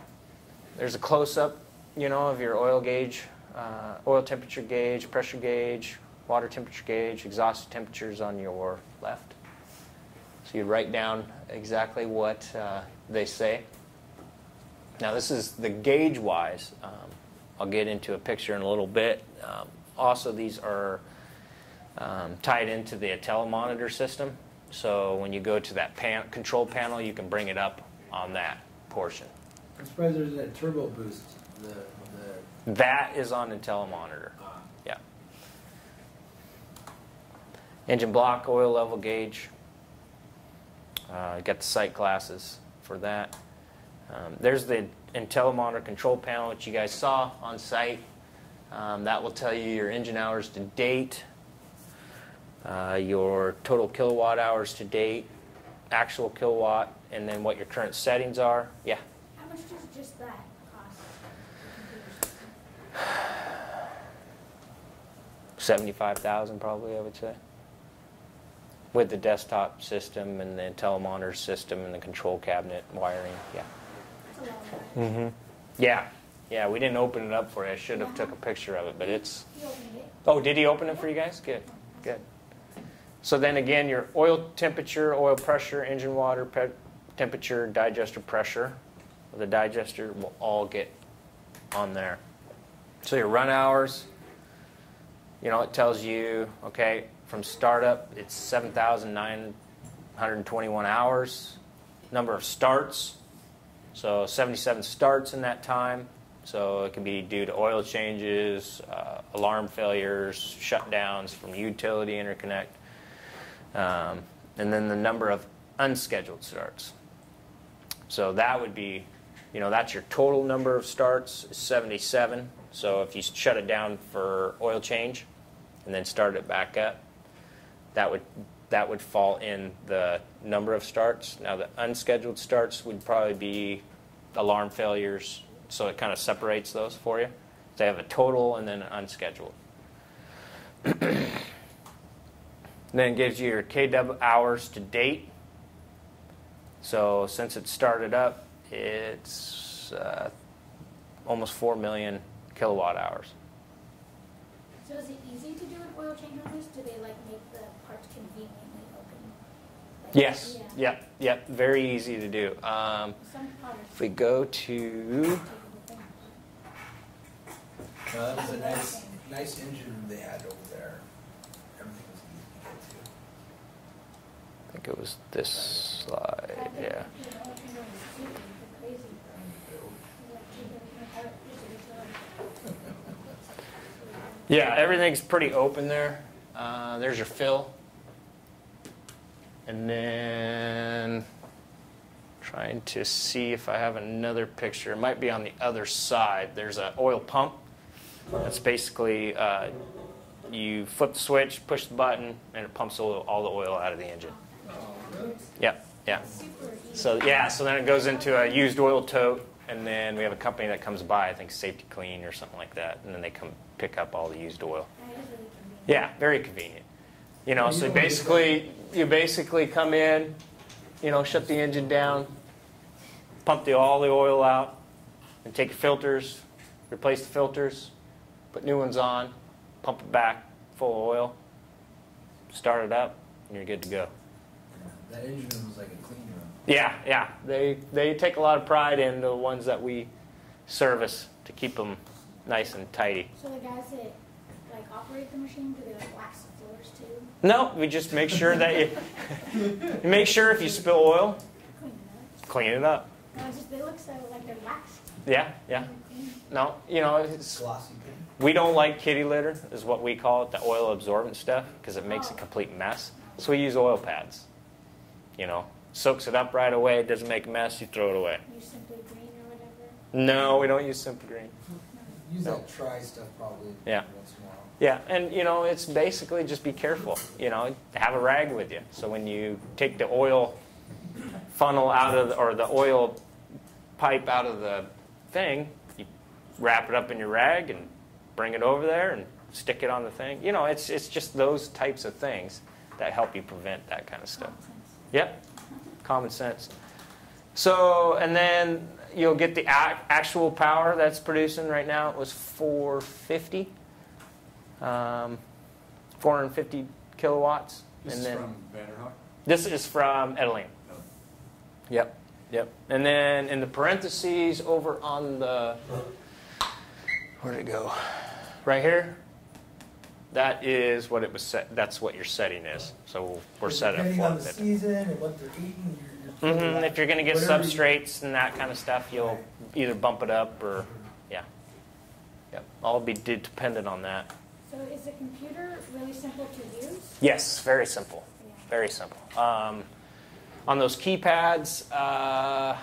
There's a close-up, you know, of your oil gauge, uh, oil temperature gauge, pressure gauge, water temperature gauge, exhaust temperatures on your left. So you write down exactly what uh, they say. Now this is the gauge-wise. Um, I'll get into a picture in a little bit. Um, also, these are um, tied into the telemonitor system. So when you go to that pan- control panel, you can bring it up on that portion. I'm surprised there's that turbo boost, the, the, That is on the telemonitor. uh, Yeah. Engine block, oil level gauge. Uh, got the sight glasses for that. Um, there's the IntelliMonitor control panel, which you guys saw on site. Um, that will tell you your engine hours to date, uh, your total kilowatt hours to date, actual kilowatt, and then what your current settings are. Yeah. How much does just that cost? 75,000 probably, I would say. with the desktop system and the telemonitor system and the control cabinet wiring. Yeah. That's a lot of work. Mm-hmm. Yeah. Yeah. We didn't open it up for you. I should have took a picture of it, but it's. You opened it. Oh, did he open it for you guys? Good. Good. So then again, your oil temperature, oil pressure, engine water pe- temperature, digester pressure. The digester will all get on there. So your run hours, you know, it tells you, okay, from startup, it's 7,921 hours. Number of starts, so 77 starts in that time. So it can be due to oil changes, uh, alarm failures, shutdowns from utility interconnect, um, and then the number of unscheduled starts. So that would be, you know, that's your total number of starts, is 77. So if you shut it down for oil change and then start it back up, that would that would fall in the number of starts. Now the unscheduled starts would probably be alarm failures, so it kind of separates those for you. They have a total and then an unscheduled. (clears throat) then gives you your KW hours to date. So since it started up, it's uh, almost 4 million kilowatt hours. So is it easy to do an oil change on this? Do they like make the parts conveniently open? Like, Yes, Yeah. yep, yep, very easy to do. Um, if we go to, take. Uh, that was a nice, nice engine room they had over there. Everything was easy to get to. I think it was this slide, yeah. you know, oil change on the Suzuki, they're crazy. Like, you know, you know, how it usually is, uh, Yeah, everything's pretty open there. Uh, there's your fill. And then trying to see if I have another picture. It might be on the other side. There's an oil pump. That's basically uh, you flip the switch, push the button, and it pumps all, all the oil out of the engine. Yep, yeah. So yeah, so then it goes into a used oil tote, and then we have a company that comes by, I think Safety-Kleen or something like that, and then they come pick up all the used oil. That is really convenient. Yeah, very convenient. You know, so basically, you basically come in, you know, shut the engine down, pump the, all the oil out, and take your filters, replace the filters, put new ones on, pump it back full of oil, start it up, and you're good to go. That engine room was like a clean room. Yeah, yeah. They they take a lot of pride in the ones that we service to keep them nice and tidy. So the guys that like operate the machine, do they like wax the floors too? No, we just make sure that you, you (laughs) make sure if you spill oil, Clean it up. clean it up. No, it's just they look so like they're waxed. Yeah, yeah. No, you know, it's, Glossy we don't like kitty litter, is what we call it, the oil absorbent stuff, because it makes a complete mess. So we use oil pads. You know, soaks it up right away, doesn't make a mess, you throw it away. Use Simple Green or whatever. No, we don't use Simple Green. Use No. that tri stuff probably Yeah. once in a while. Yeah, and you know, it's basically just be careful. You know, have a rag with you. So when you take the oil funnel out of, the, or the oil pipe out of the thing, you wrap it up in your rag and bring it over there and stick it on the thing. You know, it's it's just those types of things that help you prevent that kind of stuff. Common sense. Yep, common sense. So, and then you'll get the actual power that's producing right now. It was 450, um, 450 kilowatts. This and is then from Vander Haak? this is from Edaleen. No. Yep, yep. And then in the parentheses over on the, where'd it go? Right here. That is what it was set. That's what your setting is. So we're set at Depending on the season and what they're eating, you're. you're hmm If you're going to get whatever substrates and that kind of stuff, you'll either bump it up or, yeah. Yep. All be de- dependent on that. So is the computer really simple to use? Yes, very simple. Yeah. Very simple. Um, on those keypads, uh,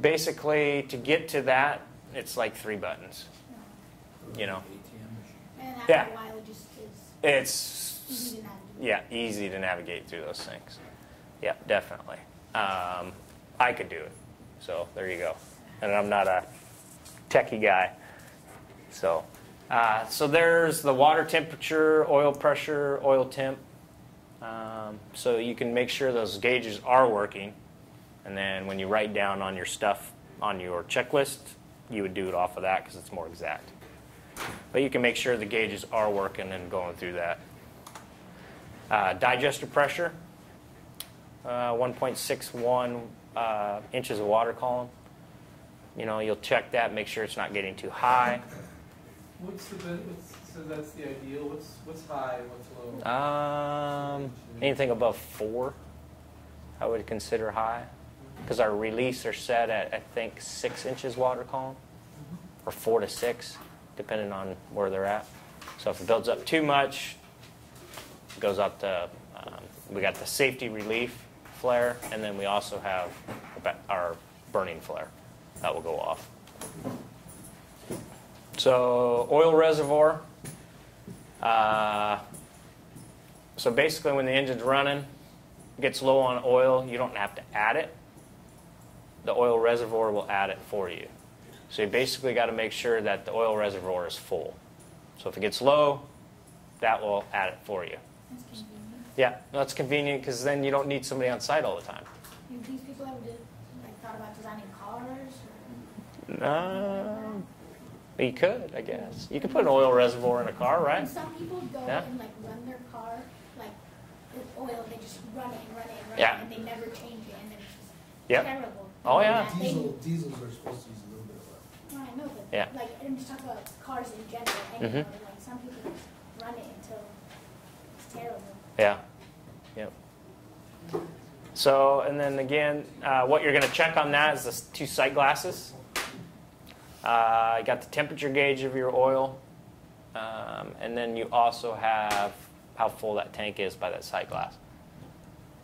basically to get to that, it's like three buttons. You know, ATM. And after Yeah. a while, it just is it's easy to yeah easy to navigate through those things. Yeah, definitely. Um, I could do it. So there you go. And I'm not a techie guy. So, uh, so there's the water temperature, oil pressure, oil temp. Um, so you can make sure those gauges are working. And then when you write down on your stuff on your checklist, you would do it off of that because it's more exact. But you can make sure the gauges are working and going through that. Uh, digester pressure, uh, 1.61 uh, inches of water column. You know, you'll check that, make sure it's not getting too high. What's the, what's, so that's the ideal, what's, what's high, what's low? Um, anything above four, I would consider high. Because our release are set at, I think, six inches water column, or four to six, depending on where they're at. So if it builds up too much, it goes up to, um, we got the safety relief flare, and then we also have our burning flare. That will go off. So oil reservoir. Uh, so basically, when the engine's running, gets low on oil, you don't have to add it. The oil reservoir will add it for you. So you basically got to make sure that the oil reservoir is full. So if it gets low, that will add it for you. That's convenient. Yeah, that's convenient because then you don't need somebody on site all the time. Have these people ever did, like, thought about designing cars or? No, you could, I guess. You could put an oil reservoir in a car, right? And some people go Yeah. and like run their car, like with oil, they just run it and run it and run Yeah. it, and they never change it, and then it's just Yep. terrible. Oh, And yeah. that they- Diesel, diesels are supposed to use a little bit of oil. No, I know, but Yeah. like, I'm just talking about cars in general. Anyway, Mhm. like some people just run it until it's terrible. Yeah. Yep. So, and then again, uh, what you're going to check on that is the two sight glasses. Uh, you got the temperature gauge of your oil, um, and then you also have how full that tank is by that sight glass.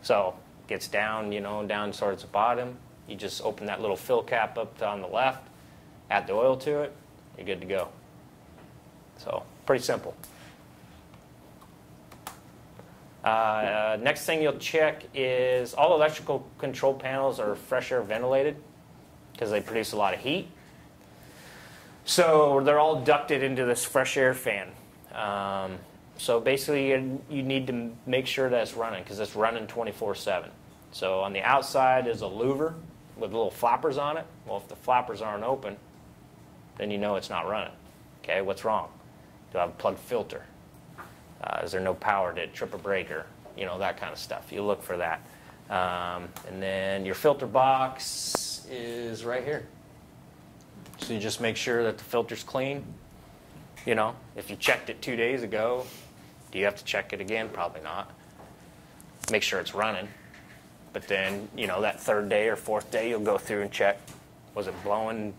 So, gets down, you know, down towards the bottom. You just open that little fill cap up on the left, add the oil to it, you're good to go. So, pretty simple. Uh, next thing you'll check is all electrical control panels are fresh air ventilated because they produce a lot of heat. So they're all ducted into this fresh air fan. Um, so basically, you, need to make sure that it's running because it's running 24 7. So on the outside is a louver with little flappers on it. Well, if the flappers aren't open, then you know it's not running. Okay, what's wrong? Do I have a plugged filter? Uh, is there no power? It trip a breaker? You know, that kind of stuff. You look for that. Um, and then your filter box is right here. So you just make sure that the filter's clean. You know, if you checked it two days ago, do you have to check it again? Probably not. Make sure it's running. But then, you know, that third day or fourth day, you'll go through and check was it blowing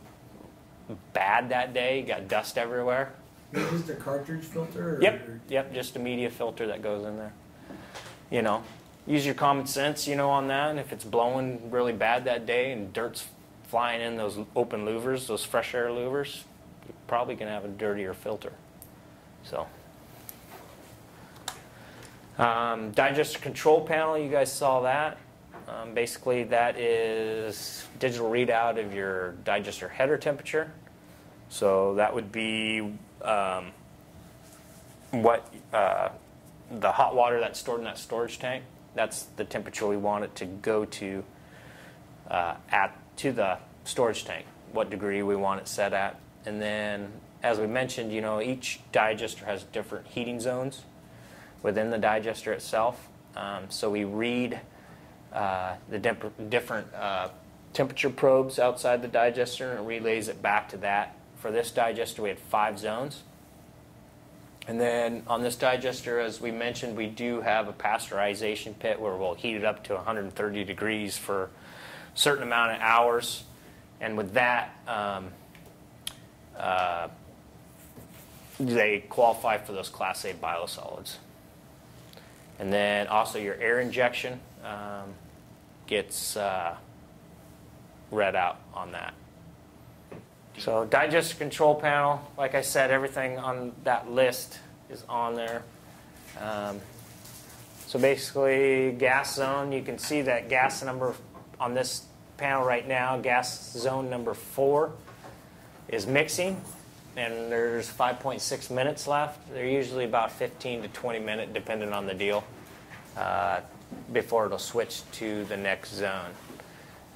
bad that day? Got dust everywhere? Just a cartridge filter? Or, Yep, yep, just a media filter that goes in there. You know, use your common sense, you know, on that. And if it's blowing really bad that day and dirt's flying in those open louvers, those fresh air louvers, you're probably going to have a dirtier filter. So, um, digester control panel, you guys saw that. Um, basically, that is digital readout of your digester header temperature. So that would be um, what uh, the hot water that's stored in that storage tank. That's the temperature we want it to go to uh, at to the storage tank. What degree we want it set at, and then as we mentioned, you know each digester has different heating zones within the digester itself. Um, so we read uh, the different uh, temperature probes outside the digester and relays it back to that. For this digester, we had five zones. And then on this digester, as we mentioned, we do have a pasteurization pit where we'll heat it up to 130 degrees for a certain amount of hours. And with that, um, uh, they qualify for those Class A biosolids. And then also your air injection um, gets uh, read out on that. So digester control panel, like I said, everything on that list is on there. Um, so basically, gas zone, you can see that gas number on this panel right now, gas zone number four is mixing, and there's 5.6 minutes left. They're usually about 15 to 20 minutes, depending on the deal. uh, before it'll switch to the next zone.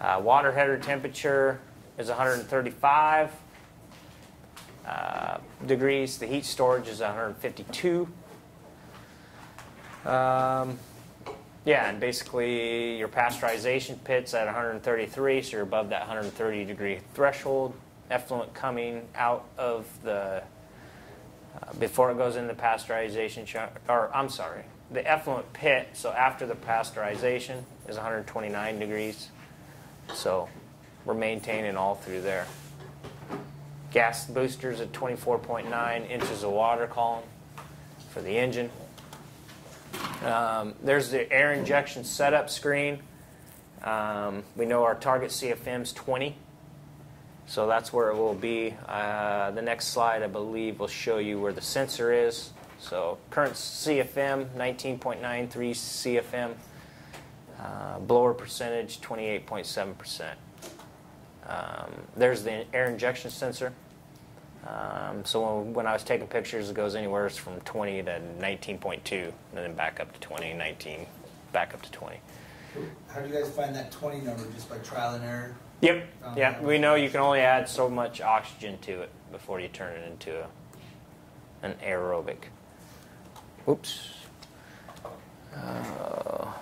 Uh, water header temperature is 135 uh, degrees. The heat storage is 152. Um, yeah, and basically your pasteurization pit's at 133, so you're above that 130 degree threshold. Effluent coming out of the uh, before it goes in the pasteurization, or I'm sorry, the effluent pit. So after the pasteurization is 129 degrees. So we're maintaining all through there. Gas boosters at 24.9 inches of water column for the engine. Um, there's the air injection setup screen. Um, we know our target CFM is 20, so that's where it will be. Uh, the next slide, I believe, will show you where the sensor is. So current CFM, 19.93 CFM. Uh, blower percentage, 28.7%. Um, there's the air injection sensor. Um, so when, when I was taking pictures, it goes anywhere from 20 to 19.2, and then back up to 20, 19, back up to 20. How do you guys find that 20 number? Just by trial and error? Yep. Um, Yeah, we know you can only add so much oxygen to it before you turn it into a, an aerobic. Oops. Uh,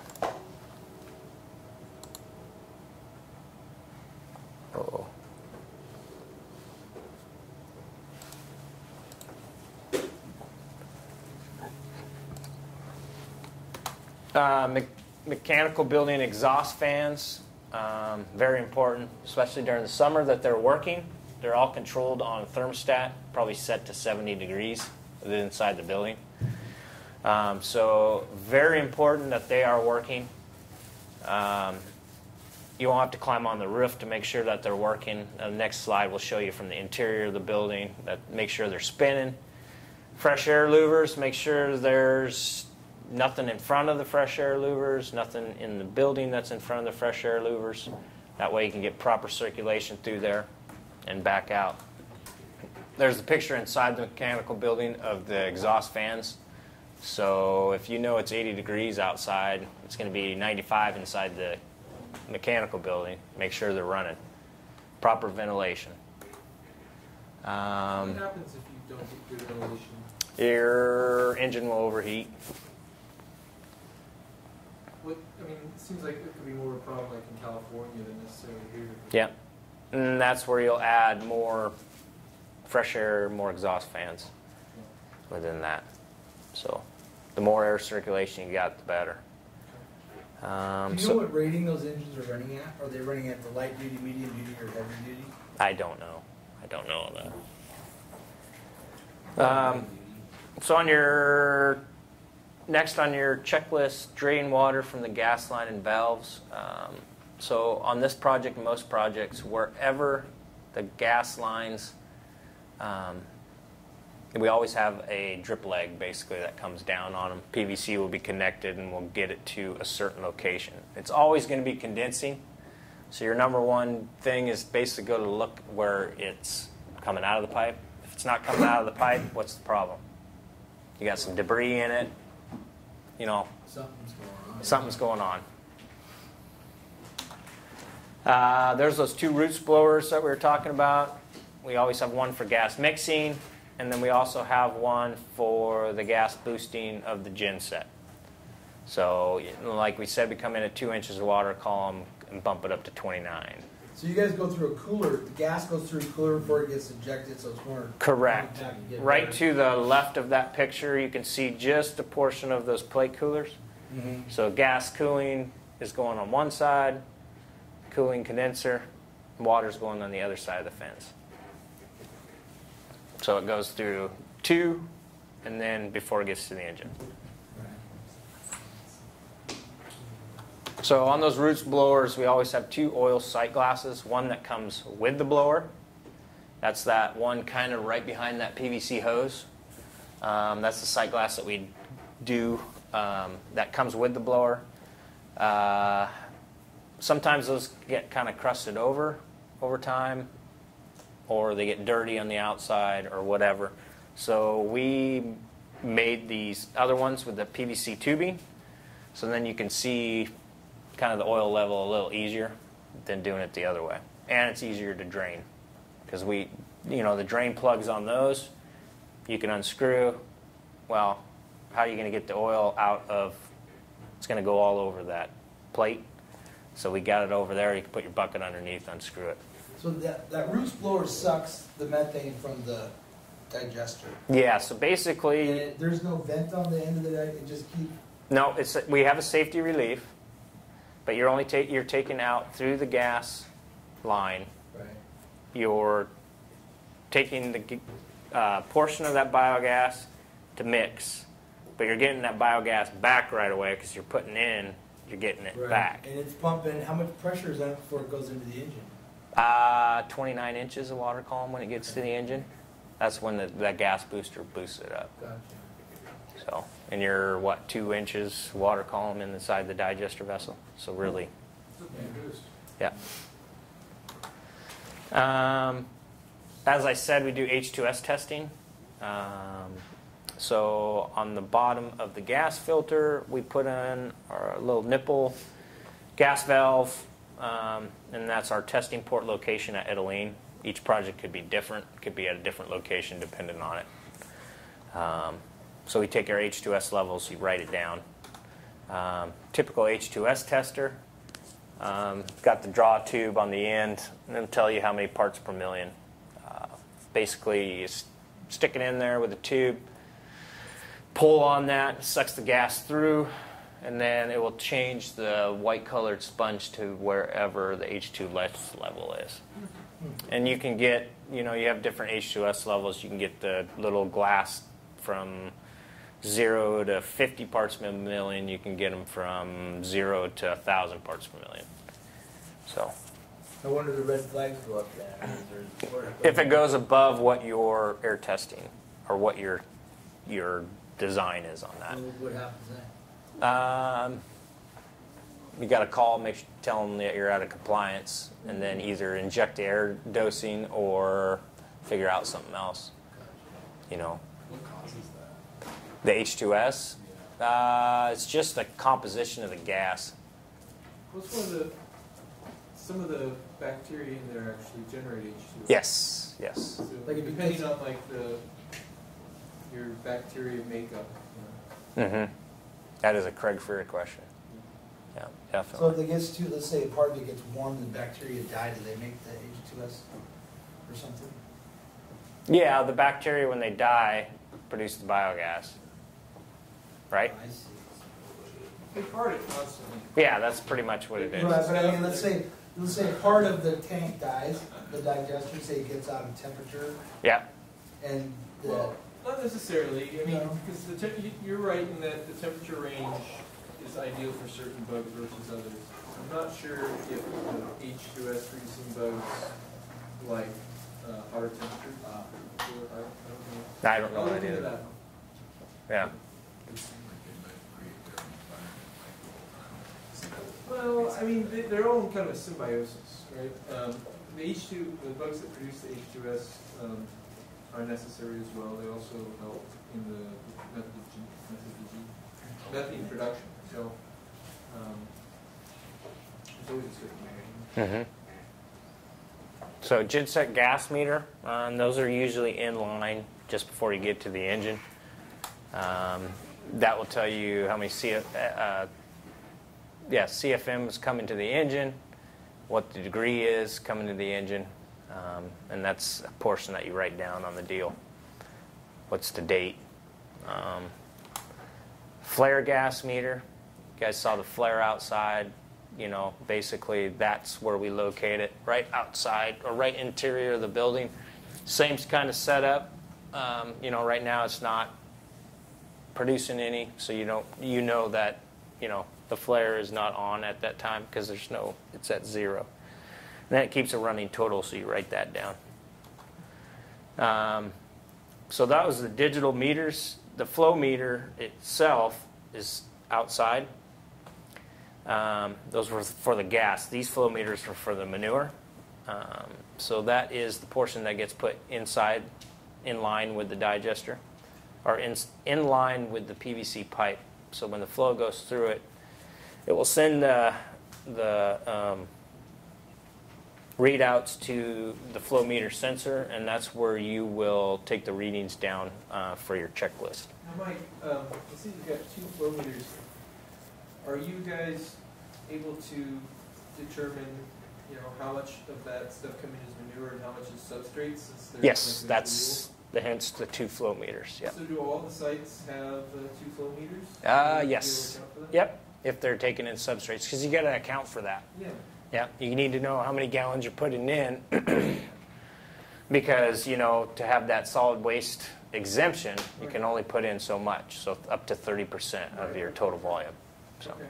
Uh, me- mechanical building exhaust fans, um, very important, especially during the summer that they're working. They're all controlled on a thermostat, probably set to 70 degrees inside the building. Um, so very important that they are working. Um, you won't have to climb on the roof to make sure that they're working. The next slide will show you from the interior of the building that make sure they're spinning. Fresh air louvers, make sure there's nothing in front of the fresh air louvers, nothing in the building that's in front of the fresh air louvers. That way you can get proper circulation through there and back out. There's the picture inside the mechanical building of the exhaust fans. So if you know it's 80 degrees outside, it's going to be 95 inside the mechanical building. Make sure they're running. Proper ventilation. What Um, happens if you don't get good ventilation? your engine will overheat. What, I mean, it seems like it could be more of a problem like in California than necessarily here. Yeah. And that's where you'll add more fresh air, more exhaust fans within that. So the more air circulation you got, the better. Um, Do you know so what rating those engines are running at? Are they running at the light duty, medium duty, or heavy duty? I don't know. I don't know that. Um, so on your next on your checklist, drain water from the gas line and valves. Um, so on this project, most projects, wherever the gas lines, um, we always have a drip leg basically that comes down on them. PVC will be connected and we'll get it to a certain location. It's always going to be condensing. So your number one thing is basically go to look where it's coming out of the pipe. If it's not coming out of the pipe, what's the problem? You got some debris in it. You know, Something's going on. something's going on. Uh, there's those two roots blowers that we were talking about. We always have one for gas mixing, and then we also have one for the gas boosting of the gen set. So, like we said, we come in at two inches of water column and bump it up to 29. So you guys go through a cooler, the gas goes through a cooler before it gets injected, so it's more. Correct. compact and get Right better. to the left of that picture, you can see just a portion of those plate coolers. Mhm. So gas cooling is going on one side, cooling condenser, water's going on the other side of the fence. So it goes through two, and then before it gets to the engine. So on those roots blowers, we always have two oil sight glasses. One that comes with the blower. That's that one kind of right behind that PVC hose. Um, that's the sight glass that we do um, that comes with the blower. Uh, sometimes those get kind of crusted over over time, or they get dirty on the outside, or whatever. So we made these other ones with the PVC tubing. So then you can see kind of the oil level a little easier than doing it the other way. And it's easier to drain because we, you know, the drain plugs on those, you can unscrew. Well, how are you going to get the oil out of? It's going to go all over that plate. So we got it over there. You can put your bucket underneath, unscrew it. So that, that roots blower sucks the methane from the digester. Yeah. So basically, it, there's no vent on the end of the, it just keep, no, it's we have a safety relief, but you're only take you're taking out through the gas line. right? You're taking the uh, portion of that biogas to mix, but you're getting that biogas back right away because you're putting in, you're getting it Right. back. And it's pumping, how much pressure is that before it goes into the engine? Uh, 29 inches of water column when it gets to the engine. That's when the, that gas booster boosts it up. Gotcha. So, and you're what two inches water column inside the digester vessel. So really, yeah. Um, as I said, we do H2S testing. Um, so on the bottom of the gas filter, we put in our little nipple gas valve, um, and that's our testing port location at Edaleen. Each project could be different, could be at a different location depending on it. So we take our H2S levels, you write it down. Um, typical H2S tester, um, got the draw tube on the end, and it'll tell you how many parts per million. Uh, basically, you stick it in there with a tube, pull on that, sucks the gas through, and then it will change the white colored sponge to wherever the H2S level is. And you can get, you know, you have different H2S levels. You can get the little glass from zero to 50 parts per million. You can get them from zero to 1,000 parts per million. So No wonder the red flags go up there. 'cause there's- where if it goes above what your air testing or what your your design is on that, What happens then? Um, you got to call, make sure, tell them that you're out of compliance, and then either inject air dosing or figure out something else. You know, What causes that? The H2S, uh, it's just the composition of the gas. What's one of the, some of the bacteria in there actually generate H2O? Yes, yes. So Like it depending on like the, your bacteria makeup, you know. hmm That is a Craig Freer question. Yeah, definitely. So definitely. if it gets too, let's say a part of it gets warm and bacteria die, do they make the H2S or something? Yeah, the bacteria when they die produce the biogas. Right? They fart it constantly. Yeah, that's pretty much what it is. Right, but I mean, let's say, let's say part of the tank dies, the digester, say it gets out of temperature, Yeah. and the, Well, not necessarily, I mean, No. because the temp, you- you're right in that the temperature range is ideal for certain bugs versus others. I'm not sure if the H2S producing bugs like uh, hotter temperatures. uh, I, I don't know. I don't know I'll look into that. Yeah. Well, I mean, they, they're all kind of a symbiosis, right? Um, the H2, the bugs that produce the H2S um, are necessary as well. They also help in the method methane production. So um, always a certain way. hmm So Genset gas meter, um, those are usually in line just before you get to the engine. Um, that will tell you how many CF, uh, yeah, CFM is coming to the engine, what the degree is coming to the engine, um, and that's a portion that you write down on the deal. What's the date? Um, flare gas meter. You guys saw the flare outside. You know, basically that's where we locate it, right outside or right interior of the building. Same kind of setup. Um, you know, right now it's not producing any, so you don't you know that you know the flare is not on at that time because there's no it's at zero. And that keeps a running total, so you write that down. Um, so that was the digital meters. The flow meter itself is outside. Um, those were for the gas. These flow meters were for the manure. Um, so that is the portion that gets put inside, in line with the digester, or in, in line with the PVC pipe. So when the flow goes through it, it will send the, the um, readouts to the flow meter sensor, and that's where you will take the readings down uh, for your checklist. Now, Mike, um, I see you've got two flow meters. Are you guys able to determine, you know, how much of that stuff coming is manure and how much is substrates? Yes, that's the hence the two flow meters. there's Yep. So do all the sites have uh, two flow meters? Uh, yes. account for that? Yep. If they're taking in substrates, because you got to account for that. Yeah. Yeah, you need to know how many gallons you're putting in (clears throat) because, you know, to have that solid waste exemption, you can only put in so much, so up to 30% of your total volume. So, Okay.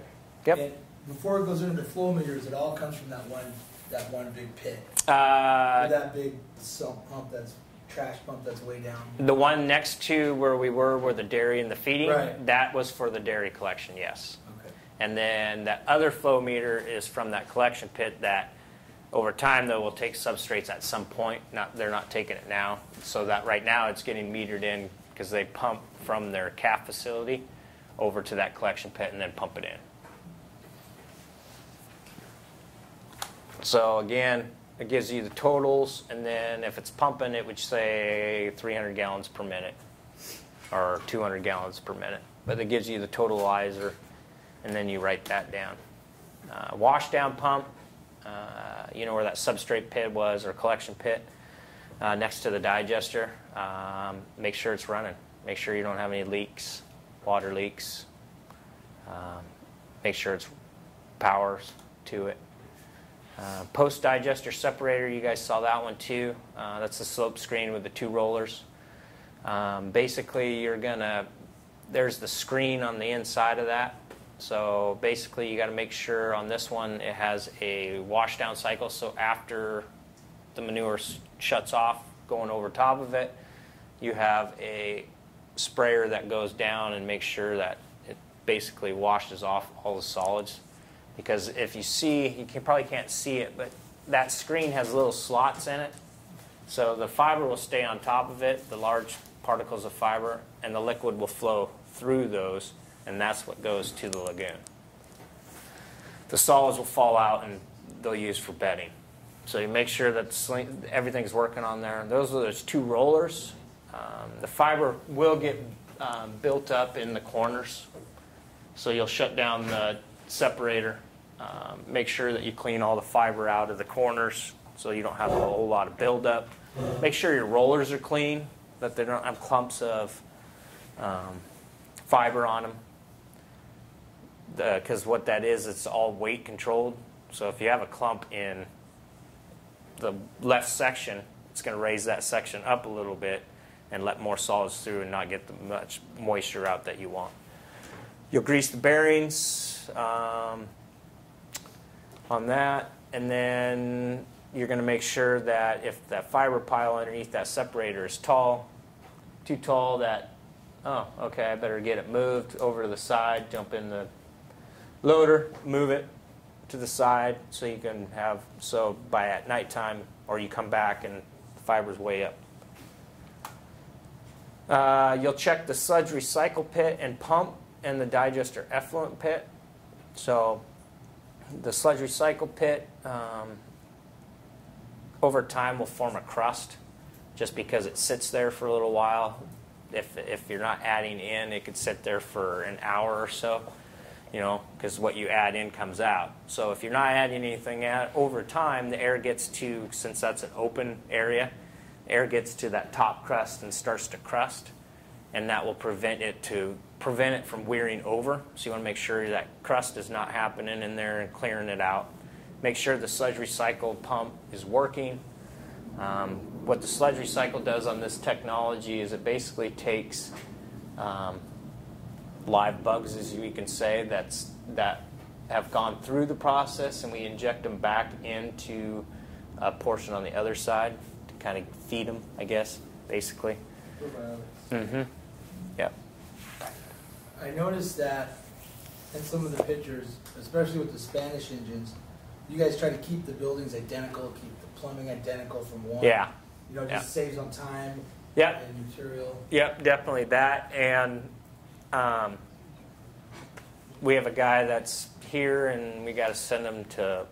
yep. And before it goes into the flow meters, it all comes from that one, that one big pit. Uh, that big sump pump that's, trash pump that's way down. the one next to where we were, where the dairy and the feeding, Right. that was for the dairy collection, yes. Okay. And then that other flow meter is from that collection pit that over time though will take substrates at some point. Not they're not taking it now. So that right now it's getting metered in because they pump from their calf facility over to that collection pit and then pump it in. So again, it gives you the totals and then if it's pumping it would say 300 gallons per minute or 200 gallons per minute. But it gives you the totalizer and then you write that down. Uh, wash down pump, uh, you know where that substrate pit was or collection pit uh, next to the digester. Um, make sure it's running. Make sure you don't have any leaks, water leaks. Um, make sure it's powers to it. Uh, Post digester separator, you guys saw that one too. Uh, that's the slope screen with the two rollers. Um, basically, you're gonna, there's the screen on the inside of that. So basically, you got to make sure on this one it has a wash down cycle. So after the manure shuts off, going over top of it, you have a sprayer that goes down and makes sure that it basically washes off all the solids. Because if you see, you can, probably can't see it, but that screen has little slots in it. So the fiber will stay on top of it, the large particles of fiber, and the liquid will flow through those, and that's what goes to the lagoon. The solids will fall out and they'll use for bedding. So you make sure that sling, everything's working on there. Those are those two rollers. Um, the fiber will get um, built up in the corners, so you'll shut down the separator. Um, make sure that you clean all the fiber out of the corners so you don't have a whole lot of buildup. Make sure your rollers are clean, that they don't have clumps of um, fiber on them. Because what that is, it's all weight controlled. So if you have a clump in the left section, it's going to raise that section up a little bit and let more solids through and not get the much moisture out that you want. You'll grease the bearings um, on that, and then you're going to make sure that if that fiber pile underneath that separator is tall, too tall that, oh, okay, I better get it moved over to the side, jump in the loader, move it to the side so you can have, so by at nighttime, or you come back and the fiber's way up. Uh, you'll check the sludge recycle pit and pump and the digester effluent pit. So the sludge recycle pit um, over time will form a crust just because it sits there for a little while. If, if you're not adding in, it could sit there for an hour or so, you know, because what you add in comes out. So if you're not adding anything out, over time, the air gets to, since that's an open area, air gets to that top crust and starts to crust, and that will prevent it to prevent it from wearing over. So you want to make sure that crust is not happening in there and clearing it out. Make sure the sludge recycle pump is working. Um, what the sludge recycle does on this technology is it basically takes um, live bugs, as we can say, that's that have gone through the process, and we inject them back into a portion on the other side to kind of feed them, I guess, basically. Mm-hmm. Yep. I noticed that in some of the pictures, especially with the Spanish engines, you guys try to keep the buildings identical, keep the plumbing identical from one. Yeah. You know, it just saves on time Yep. and material. Yep, definitely that. And um, we have a guy that's here, and we got to send him to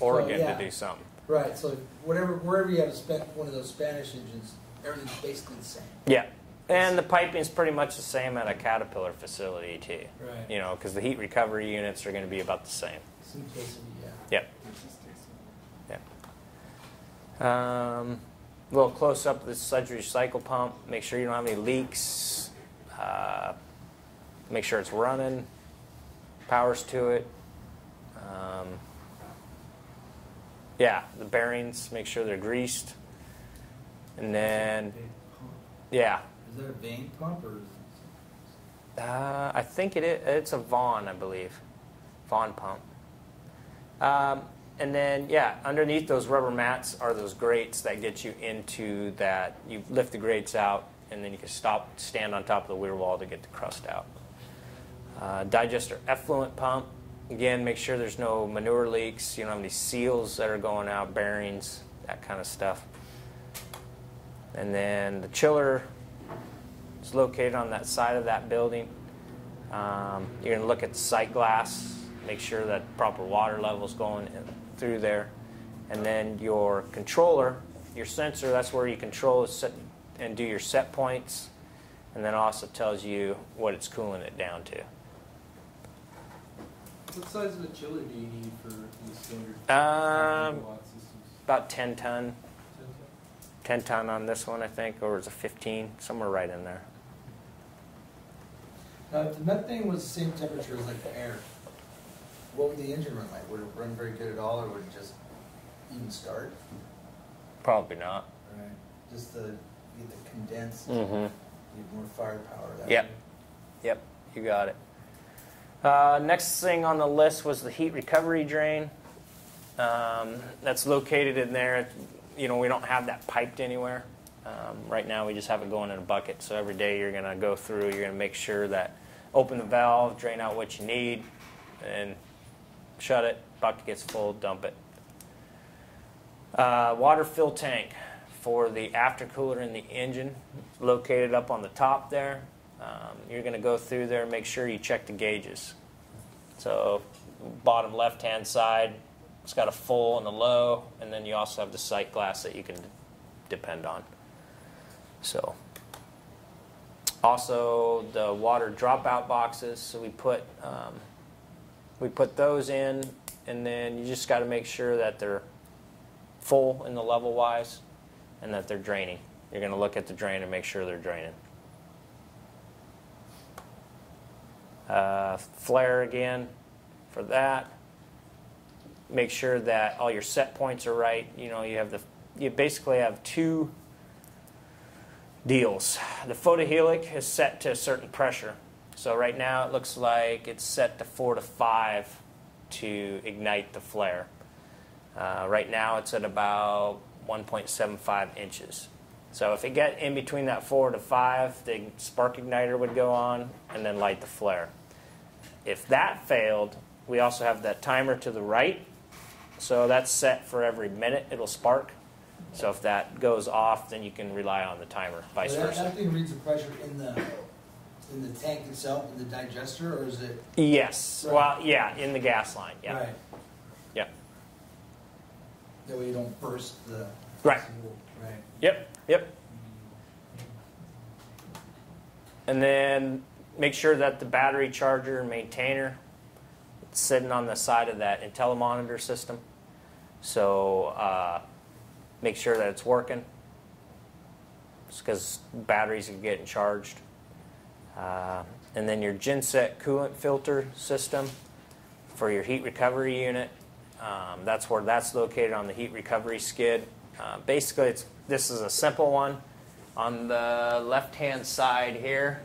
Oregon yeah. to do something. Right, so whatever, wherever you have a one of those Spanish engines, everything's basically the same. Yeah, and the piping is pretty much the same at a Caterpillar facility too. Right. You know, because the heat recovery units are going to be about the same. Simplicity, yeah. Yep. Um, a little close up of the sludge recycle pump. Make sure you don't have any leaks. Uh, make sure it's running. Powers to it. Um, yeah, the bearings. Make sure they're greased. And then, yeah, Is a vein pump or uh, I think it is, it's a Vaughan, I believe. Vaughan pump. Um, and then, yeah, underneath those rubber mats are those grates that get you into that. You lift the grates out, and then you can stop, stand on top of the weir wall to get the crust out. Uh, digester effluent pump. Again, make sure there's no manure leaks. You don't have any seals that are going out, bearings, that kind of stuff. And then the chiller is located on that side of that building. Um, you're going to look at the sight glass, make sure that proper water level's going in, through there. And then your controller, your sensor, that's where you control set, and do your set points. And then also tells you what it's cooling it down to. What size of a chiller do you need for these standard Um, about 10 ton, 10 10 ton on this one, I think, or is it 15? Somewhere right in there. Now, if the methane was the same temperature as like the air, what would the engine run like? Would it run very good at all, or would it just even start? Probably not. Right. Just the, the condensed, Mm-hmm. get more firepower that Yep. way. Yep, you got it. Uh, next thing on the list was the heat recovery drain. Um, that's located in there. You know, we don't have that piped anywhere. Um, right now, we just have it going in a bucket. So every day you're going to go through, you're going to make sure that open the valve, drain out what you need, and shut it. Bucket gets full, dump it. Uh, water fill tank for the aftercooler in the engine, located up on the top there. Um, you're going to go through there and make sure you check the gauges. So, bottom left hand side, it's got a full and a low, and then you also have the sight glass that you can depend on. So, also the water dropout boxes. So we put um, we put those in, and then you just got to make sure that they're full in the level wise, and that they're draining. You're going to look at the drain and make sure they're draining. Uh, flare again for that. Make sure that all your set points are right. You know, you have the you basically have two deals. The photohelic is set to a certain pressure. So right now it looks like it's set to four to five to ignite the flare. Uh, right now it's at about 1.75 inches. So if it get in between that four to five, the spark igniter would go on and then light the flare. If that failed, we also have that timer to the right. So that's set for every minute it'll spark. So if that goes off, then you can rely on the timer, vice So that, versa. that thing reads the pressure in the, in the tank itself, in the digester, or is it? Yes. Right. Well, yeah, in the gas line. Yeah. Right. Yeah. That way you don't burst the. Right. Right. Yep. Yep. And then make sure that the battery charger and maintainer is sitting on the side of that IntelliMonitor system. So uh, make sure that it's working. because batteries are getting charged. Uh, and then your Genset coolant filter system for your heat recovery unit. Um, that's where that's located on the heat recovery skid. Uh, basically, it's this is a simple one. On the left-hand side here,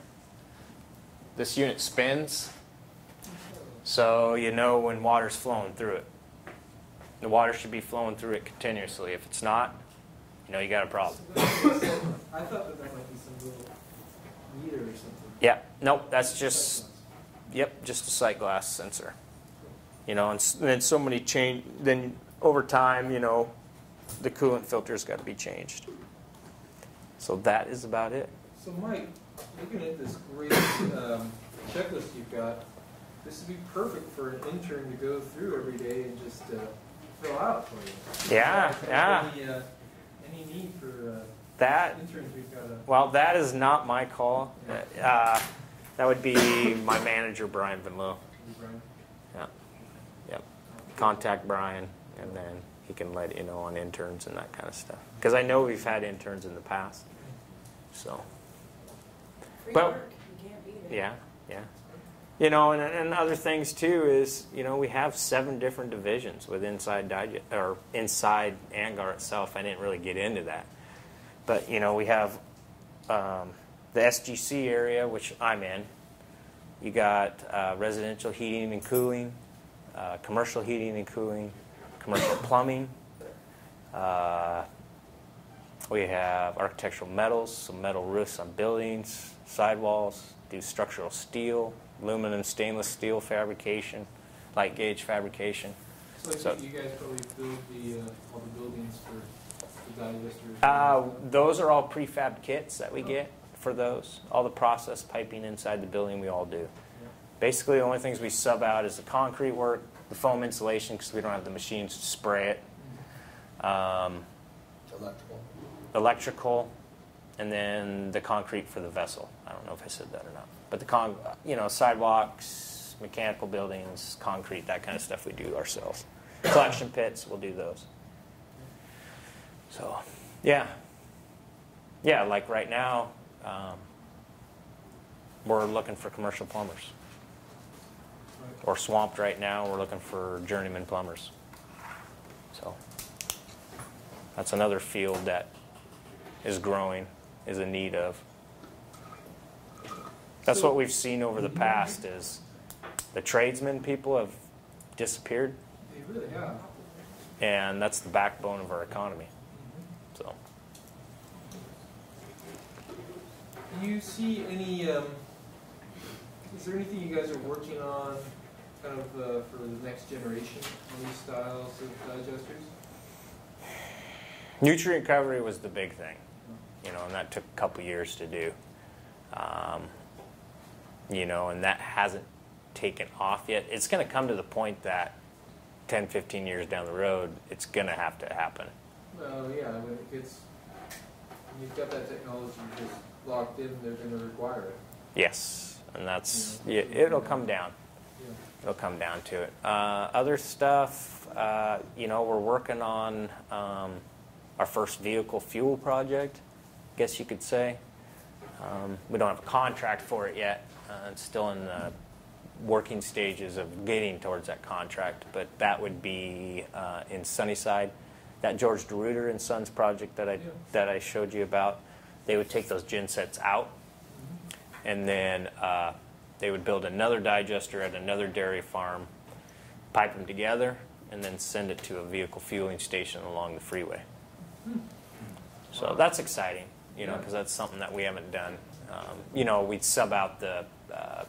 this unit spins, so you know when water's flowing through it. The water should be flowing through it continuously. If it's not, you know you got a problem. I thought that that might be some little meter or something. Yeah, nope, that's just Yep, just a sight glass sensor. You know, and then so many change. Then over time, you know, the coolant filter's got to be changed. So that is about it. So Mike, looking at this great um, checklist you've got, this would be perfect for an intern to go through every day and just uh, fill out for you. Yeah, If yeah. Any, uh, any need for uh, That interns, we've got a. well, that is not my call. Uh, that would be my manager, Brian Van Loo. Brian. Yeah. Yep. Contact Brian, and then he can let you know on interns and that kind of stuff. Because I know we've had interns in the past. So. Free But- work, you can't beat it. Yeah, yeah. You know, and, and other things too is, you know, we have seven different divisions with inside digest or inside Andgar itself. I didn't really get into that, but you know, we have um, the SGC area, which I'm in. You got uh, residential heating and cooling, uh, commercial heating and cooling, commercial (coughs) plumbing. Uh, we have architectural metals, some metal roofs on buildings, sidewalls, do structural steel, aluminum, stainless steel fabrication, light gauge fabrication. So So- you guys probably build the, uh, all the buildings for the digesters. Uh, those are all prefab kits that we get for those. All the process piping inside the building we all do. Basically, the only things we sub out is the concrete work, the foam insulation because we don't have the machines to spray it, um, Electrical. electrical, and then the concrete for the vessel. I don't know if I said that or not, but the con, you know, sidewalks, mechanical buildings, concrete, that kind of stuff we do ourselves. Collection pits, we'll do those. So, yeah, yeah. Like right now, um, we're looking for commercial plumbers. Or swamped right now, we're looking for journeyman plumbers. So that's another field that is growing, is in need of. That's what we've seen over the past is the tradesmen people have disappeared They really have. and that's the backbone of our economy. So Do you see any, um, is there anything you guys are working on kind of uh, for the next generation on these styles of digesters? nutrient recovery was the big thing, you know, and that took a couple years to do. Um, you know, and that hasn't taken off yet. It's going to come to the point that 10, 15 years down the road, it's going to have to happen. Well, yeah, when it gets, when you've got that technology just locked in, they're gonna require it. Yes, and that's yeah, it'll come down. Yeah. It'll come down to it. Uh, other stuff, uh, you know, we're working on um, our first vehicle fuel project. I guess you could say. Um, we don't have a contract for it yet. Uh, it's still in the working stages of getting towards that contract, but that would be uh, in Sunnyside. That George DeRuyter and Sons project that I Yeah. that I showed you about, they would take those gen sets out and then uh, they would build another digester at another dairy farm, pipe them together, and then send it to a vehicle fueling station along the freeway. So that's exciting, you know, because that's something that we haven't done. Um, you know, we'd sub out the uh,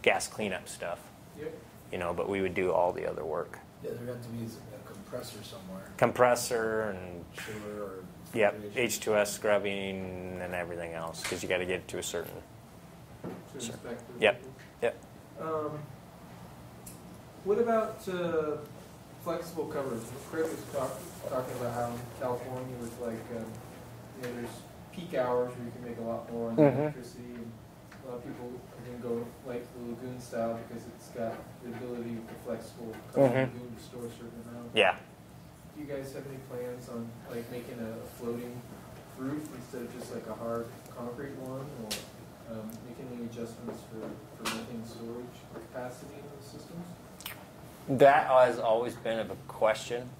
gas cleanup stuff, Yep. you know, but we would do all the other work. Yeah, there got to be a compressor somewhere. Compressor and or. yep, filtration. H2S scrubbing and everything else, because you got to get it to a certain. To Sure. inspect Yep. Yep. Um, what about uh, flexible covers? Craig was talk, talking about how in California with like, um, you know, there's peak hours where you can make a lot more on the Mhm. electricity. And a lot of people are going to go like the lagoon style because it's got the ability with the flexible cover Mhm. lagoon to store a certain amount. Yeah. Do you guys have any plans on like making a floating roof instead of just like a hard concrete one, or um, making any adjustments for, for methane storage capacity in those systems? That has always been of a question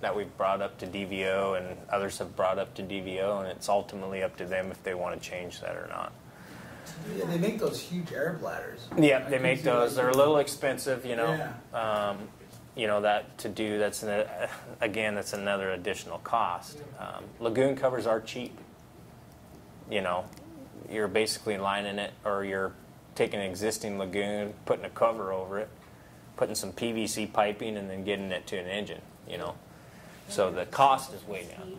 that we've brought up to DVO and others have brought up to DVO, and it's ultimately up to them if they want to change that or not. Yeah, they make those huge air bladders. Yeah, they make those. They're a little expensive, you know. Yeah. Um, you know that to do. That's an, again, that's another additional cost. Um, lagoon covers are cheap. You know, you're basically lining it, or you're taking an existing lagoon, putting a cover over it, putting some PVC piping, and then getting it to an engine. You know, so the cost is way down.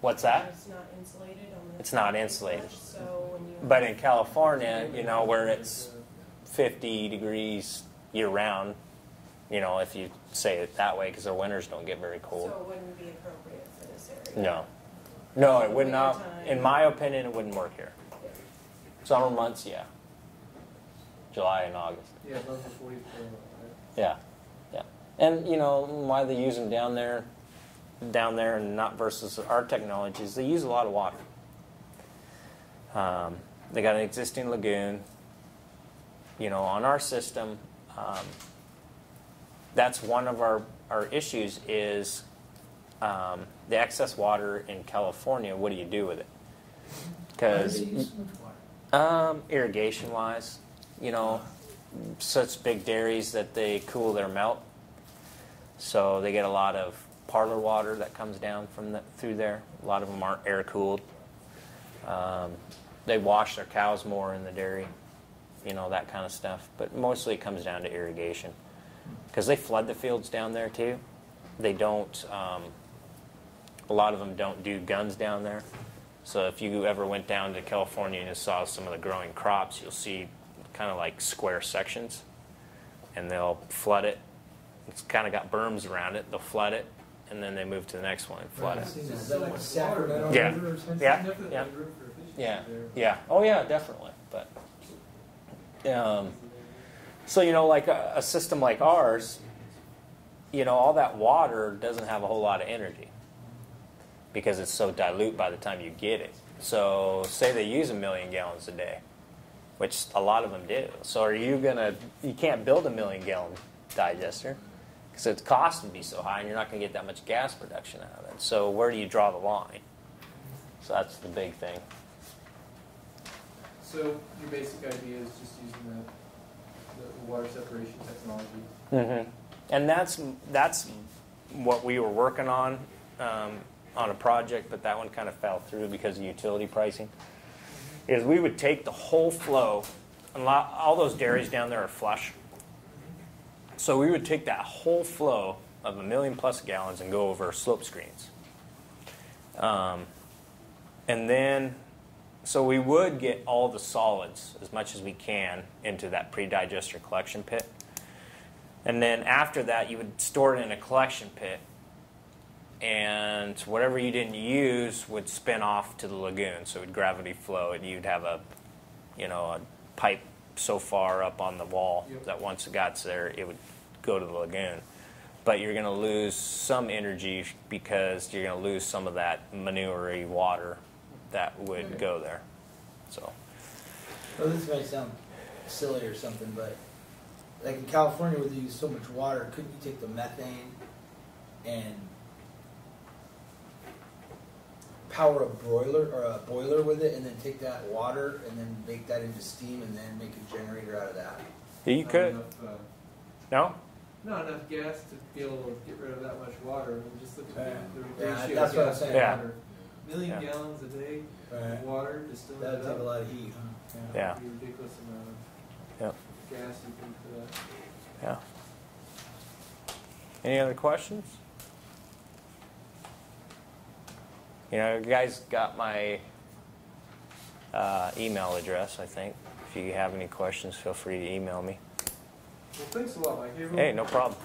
What's that? It's not insulated. It's not insulated. much, So when you. But in California, you know, where it's 50 degrees year round. You know, if you say it that way, because the winters don't get very So cold. it wouldn't be appropriate for this area? No, no, it would not. In my opinion, it wouldn't work here. Summer months, yeah. July and August. Yeah, above the forty, Yeah, yeah. And you know why they use them down there, down there, and not versus our technologies. They use a lot of water. Um, they got an existing lagoon. You know, on our system, um, that's one of our our issues is um, the excess water in California. What do you do with it? Because they use so much water? um, irrigation wise, you know, such big dairies that they cool their milk. So they get a lot of parlor water that comes down from the, through there. A lot of them aren't air cooled. Um, they wash their cows more in the dairy, you know, that kind of stuff. But mostly it comes down to irrigation. Because they flood the fields down there too. They don't, um, a lot of them don't do guns down there. So if you ever went down to California and saw some of the growing crops, you'll see kind of like square sections, and they'll flood it. It's kind of got berms around it. They'll flood it, and then they move to the next one and flood I've it. seen that. It's that like like Sacramento. Yeah. Yeah, yeah. Yeah, yeah. Oh yeah, definitely. But um, so you know, like a, a system like ours, you know, all that water doesn't have a whole lot of energy because it's so dilute by the time you get it. So say they use a million gallons a day, which a lot of them do. So are you gonna? You can't build a million gallon digester because its cost would be so high, and you're not gonna get that much gas production out of it. So where do you draw the line? So that's the big thing. So your basic idea is just using the, the water separation technology. Mm-hmm. And that's that's what we were working on um, on a project, but that one kind of fell through because of utility pricing. Is we would take the whole flow, and all those dairies down there are flush. So we would take that whole flow of a million plus gallons and go over slope screens. Um, and then, so we would get all the solids as much as we can into that pre-digester collection pit. And then after that, you would store it in a collection pit. And whatever you didn't use would spin off to the lagoon. So it would gravity flow, and you'd have a, you know, a pipe so far up on the wall Yep. that once it got there, it would go to the lagoon. But you're going to lose some energy because you're going to lose some of that manure water that would Okay. go there. So, Well, this might sound silly or something, but like in California where they use so much water, couldn't you take the methane and power a broiler or a boiler with it and then take that water and then make that into steam and then make a generator out of that? you Not could. enough, uh, No? Not enough gas to be able to get rid of that much water. I mean, just look at Yeah. the, the Yeah, ratio that's of what I'm gas saying. to Yeah. water. Million Yeah. gallons a day Right. of water distilled That would it take a lot of heat, huh? Yeah. It'd be a ridiculous amount of Yep. gas you can for that. Yeah. Any other questions? You know, you guys got my uh, email address, I think. If you have any questions, feel free to email me. Well, thanks a lot, Mike. Hey, Hey, no problem.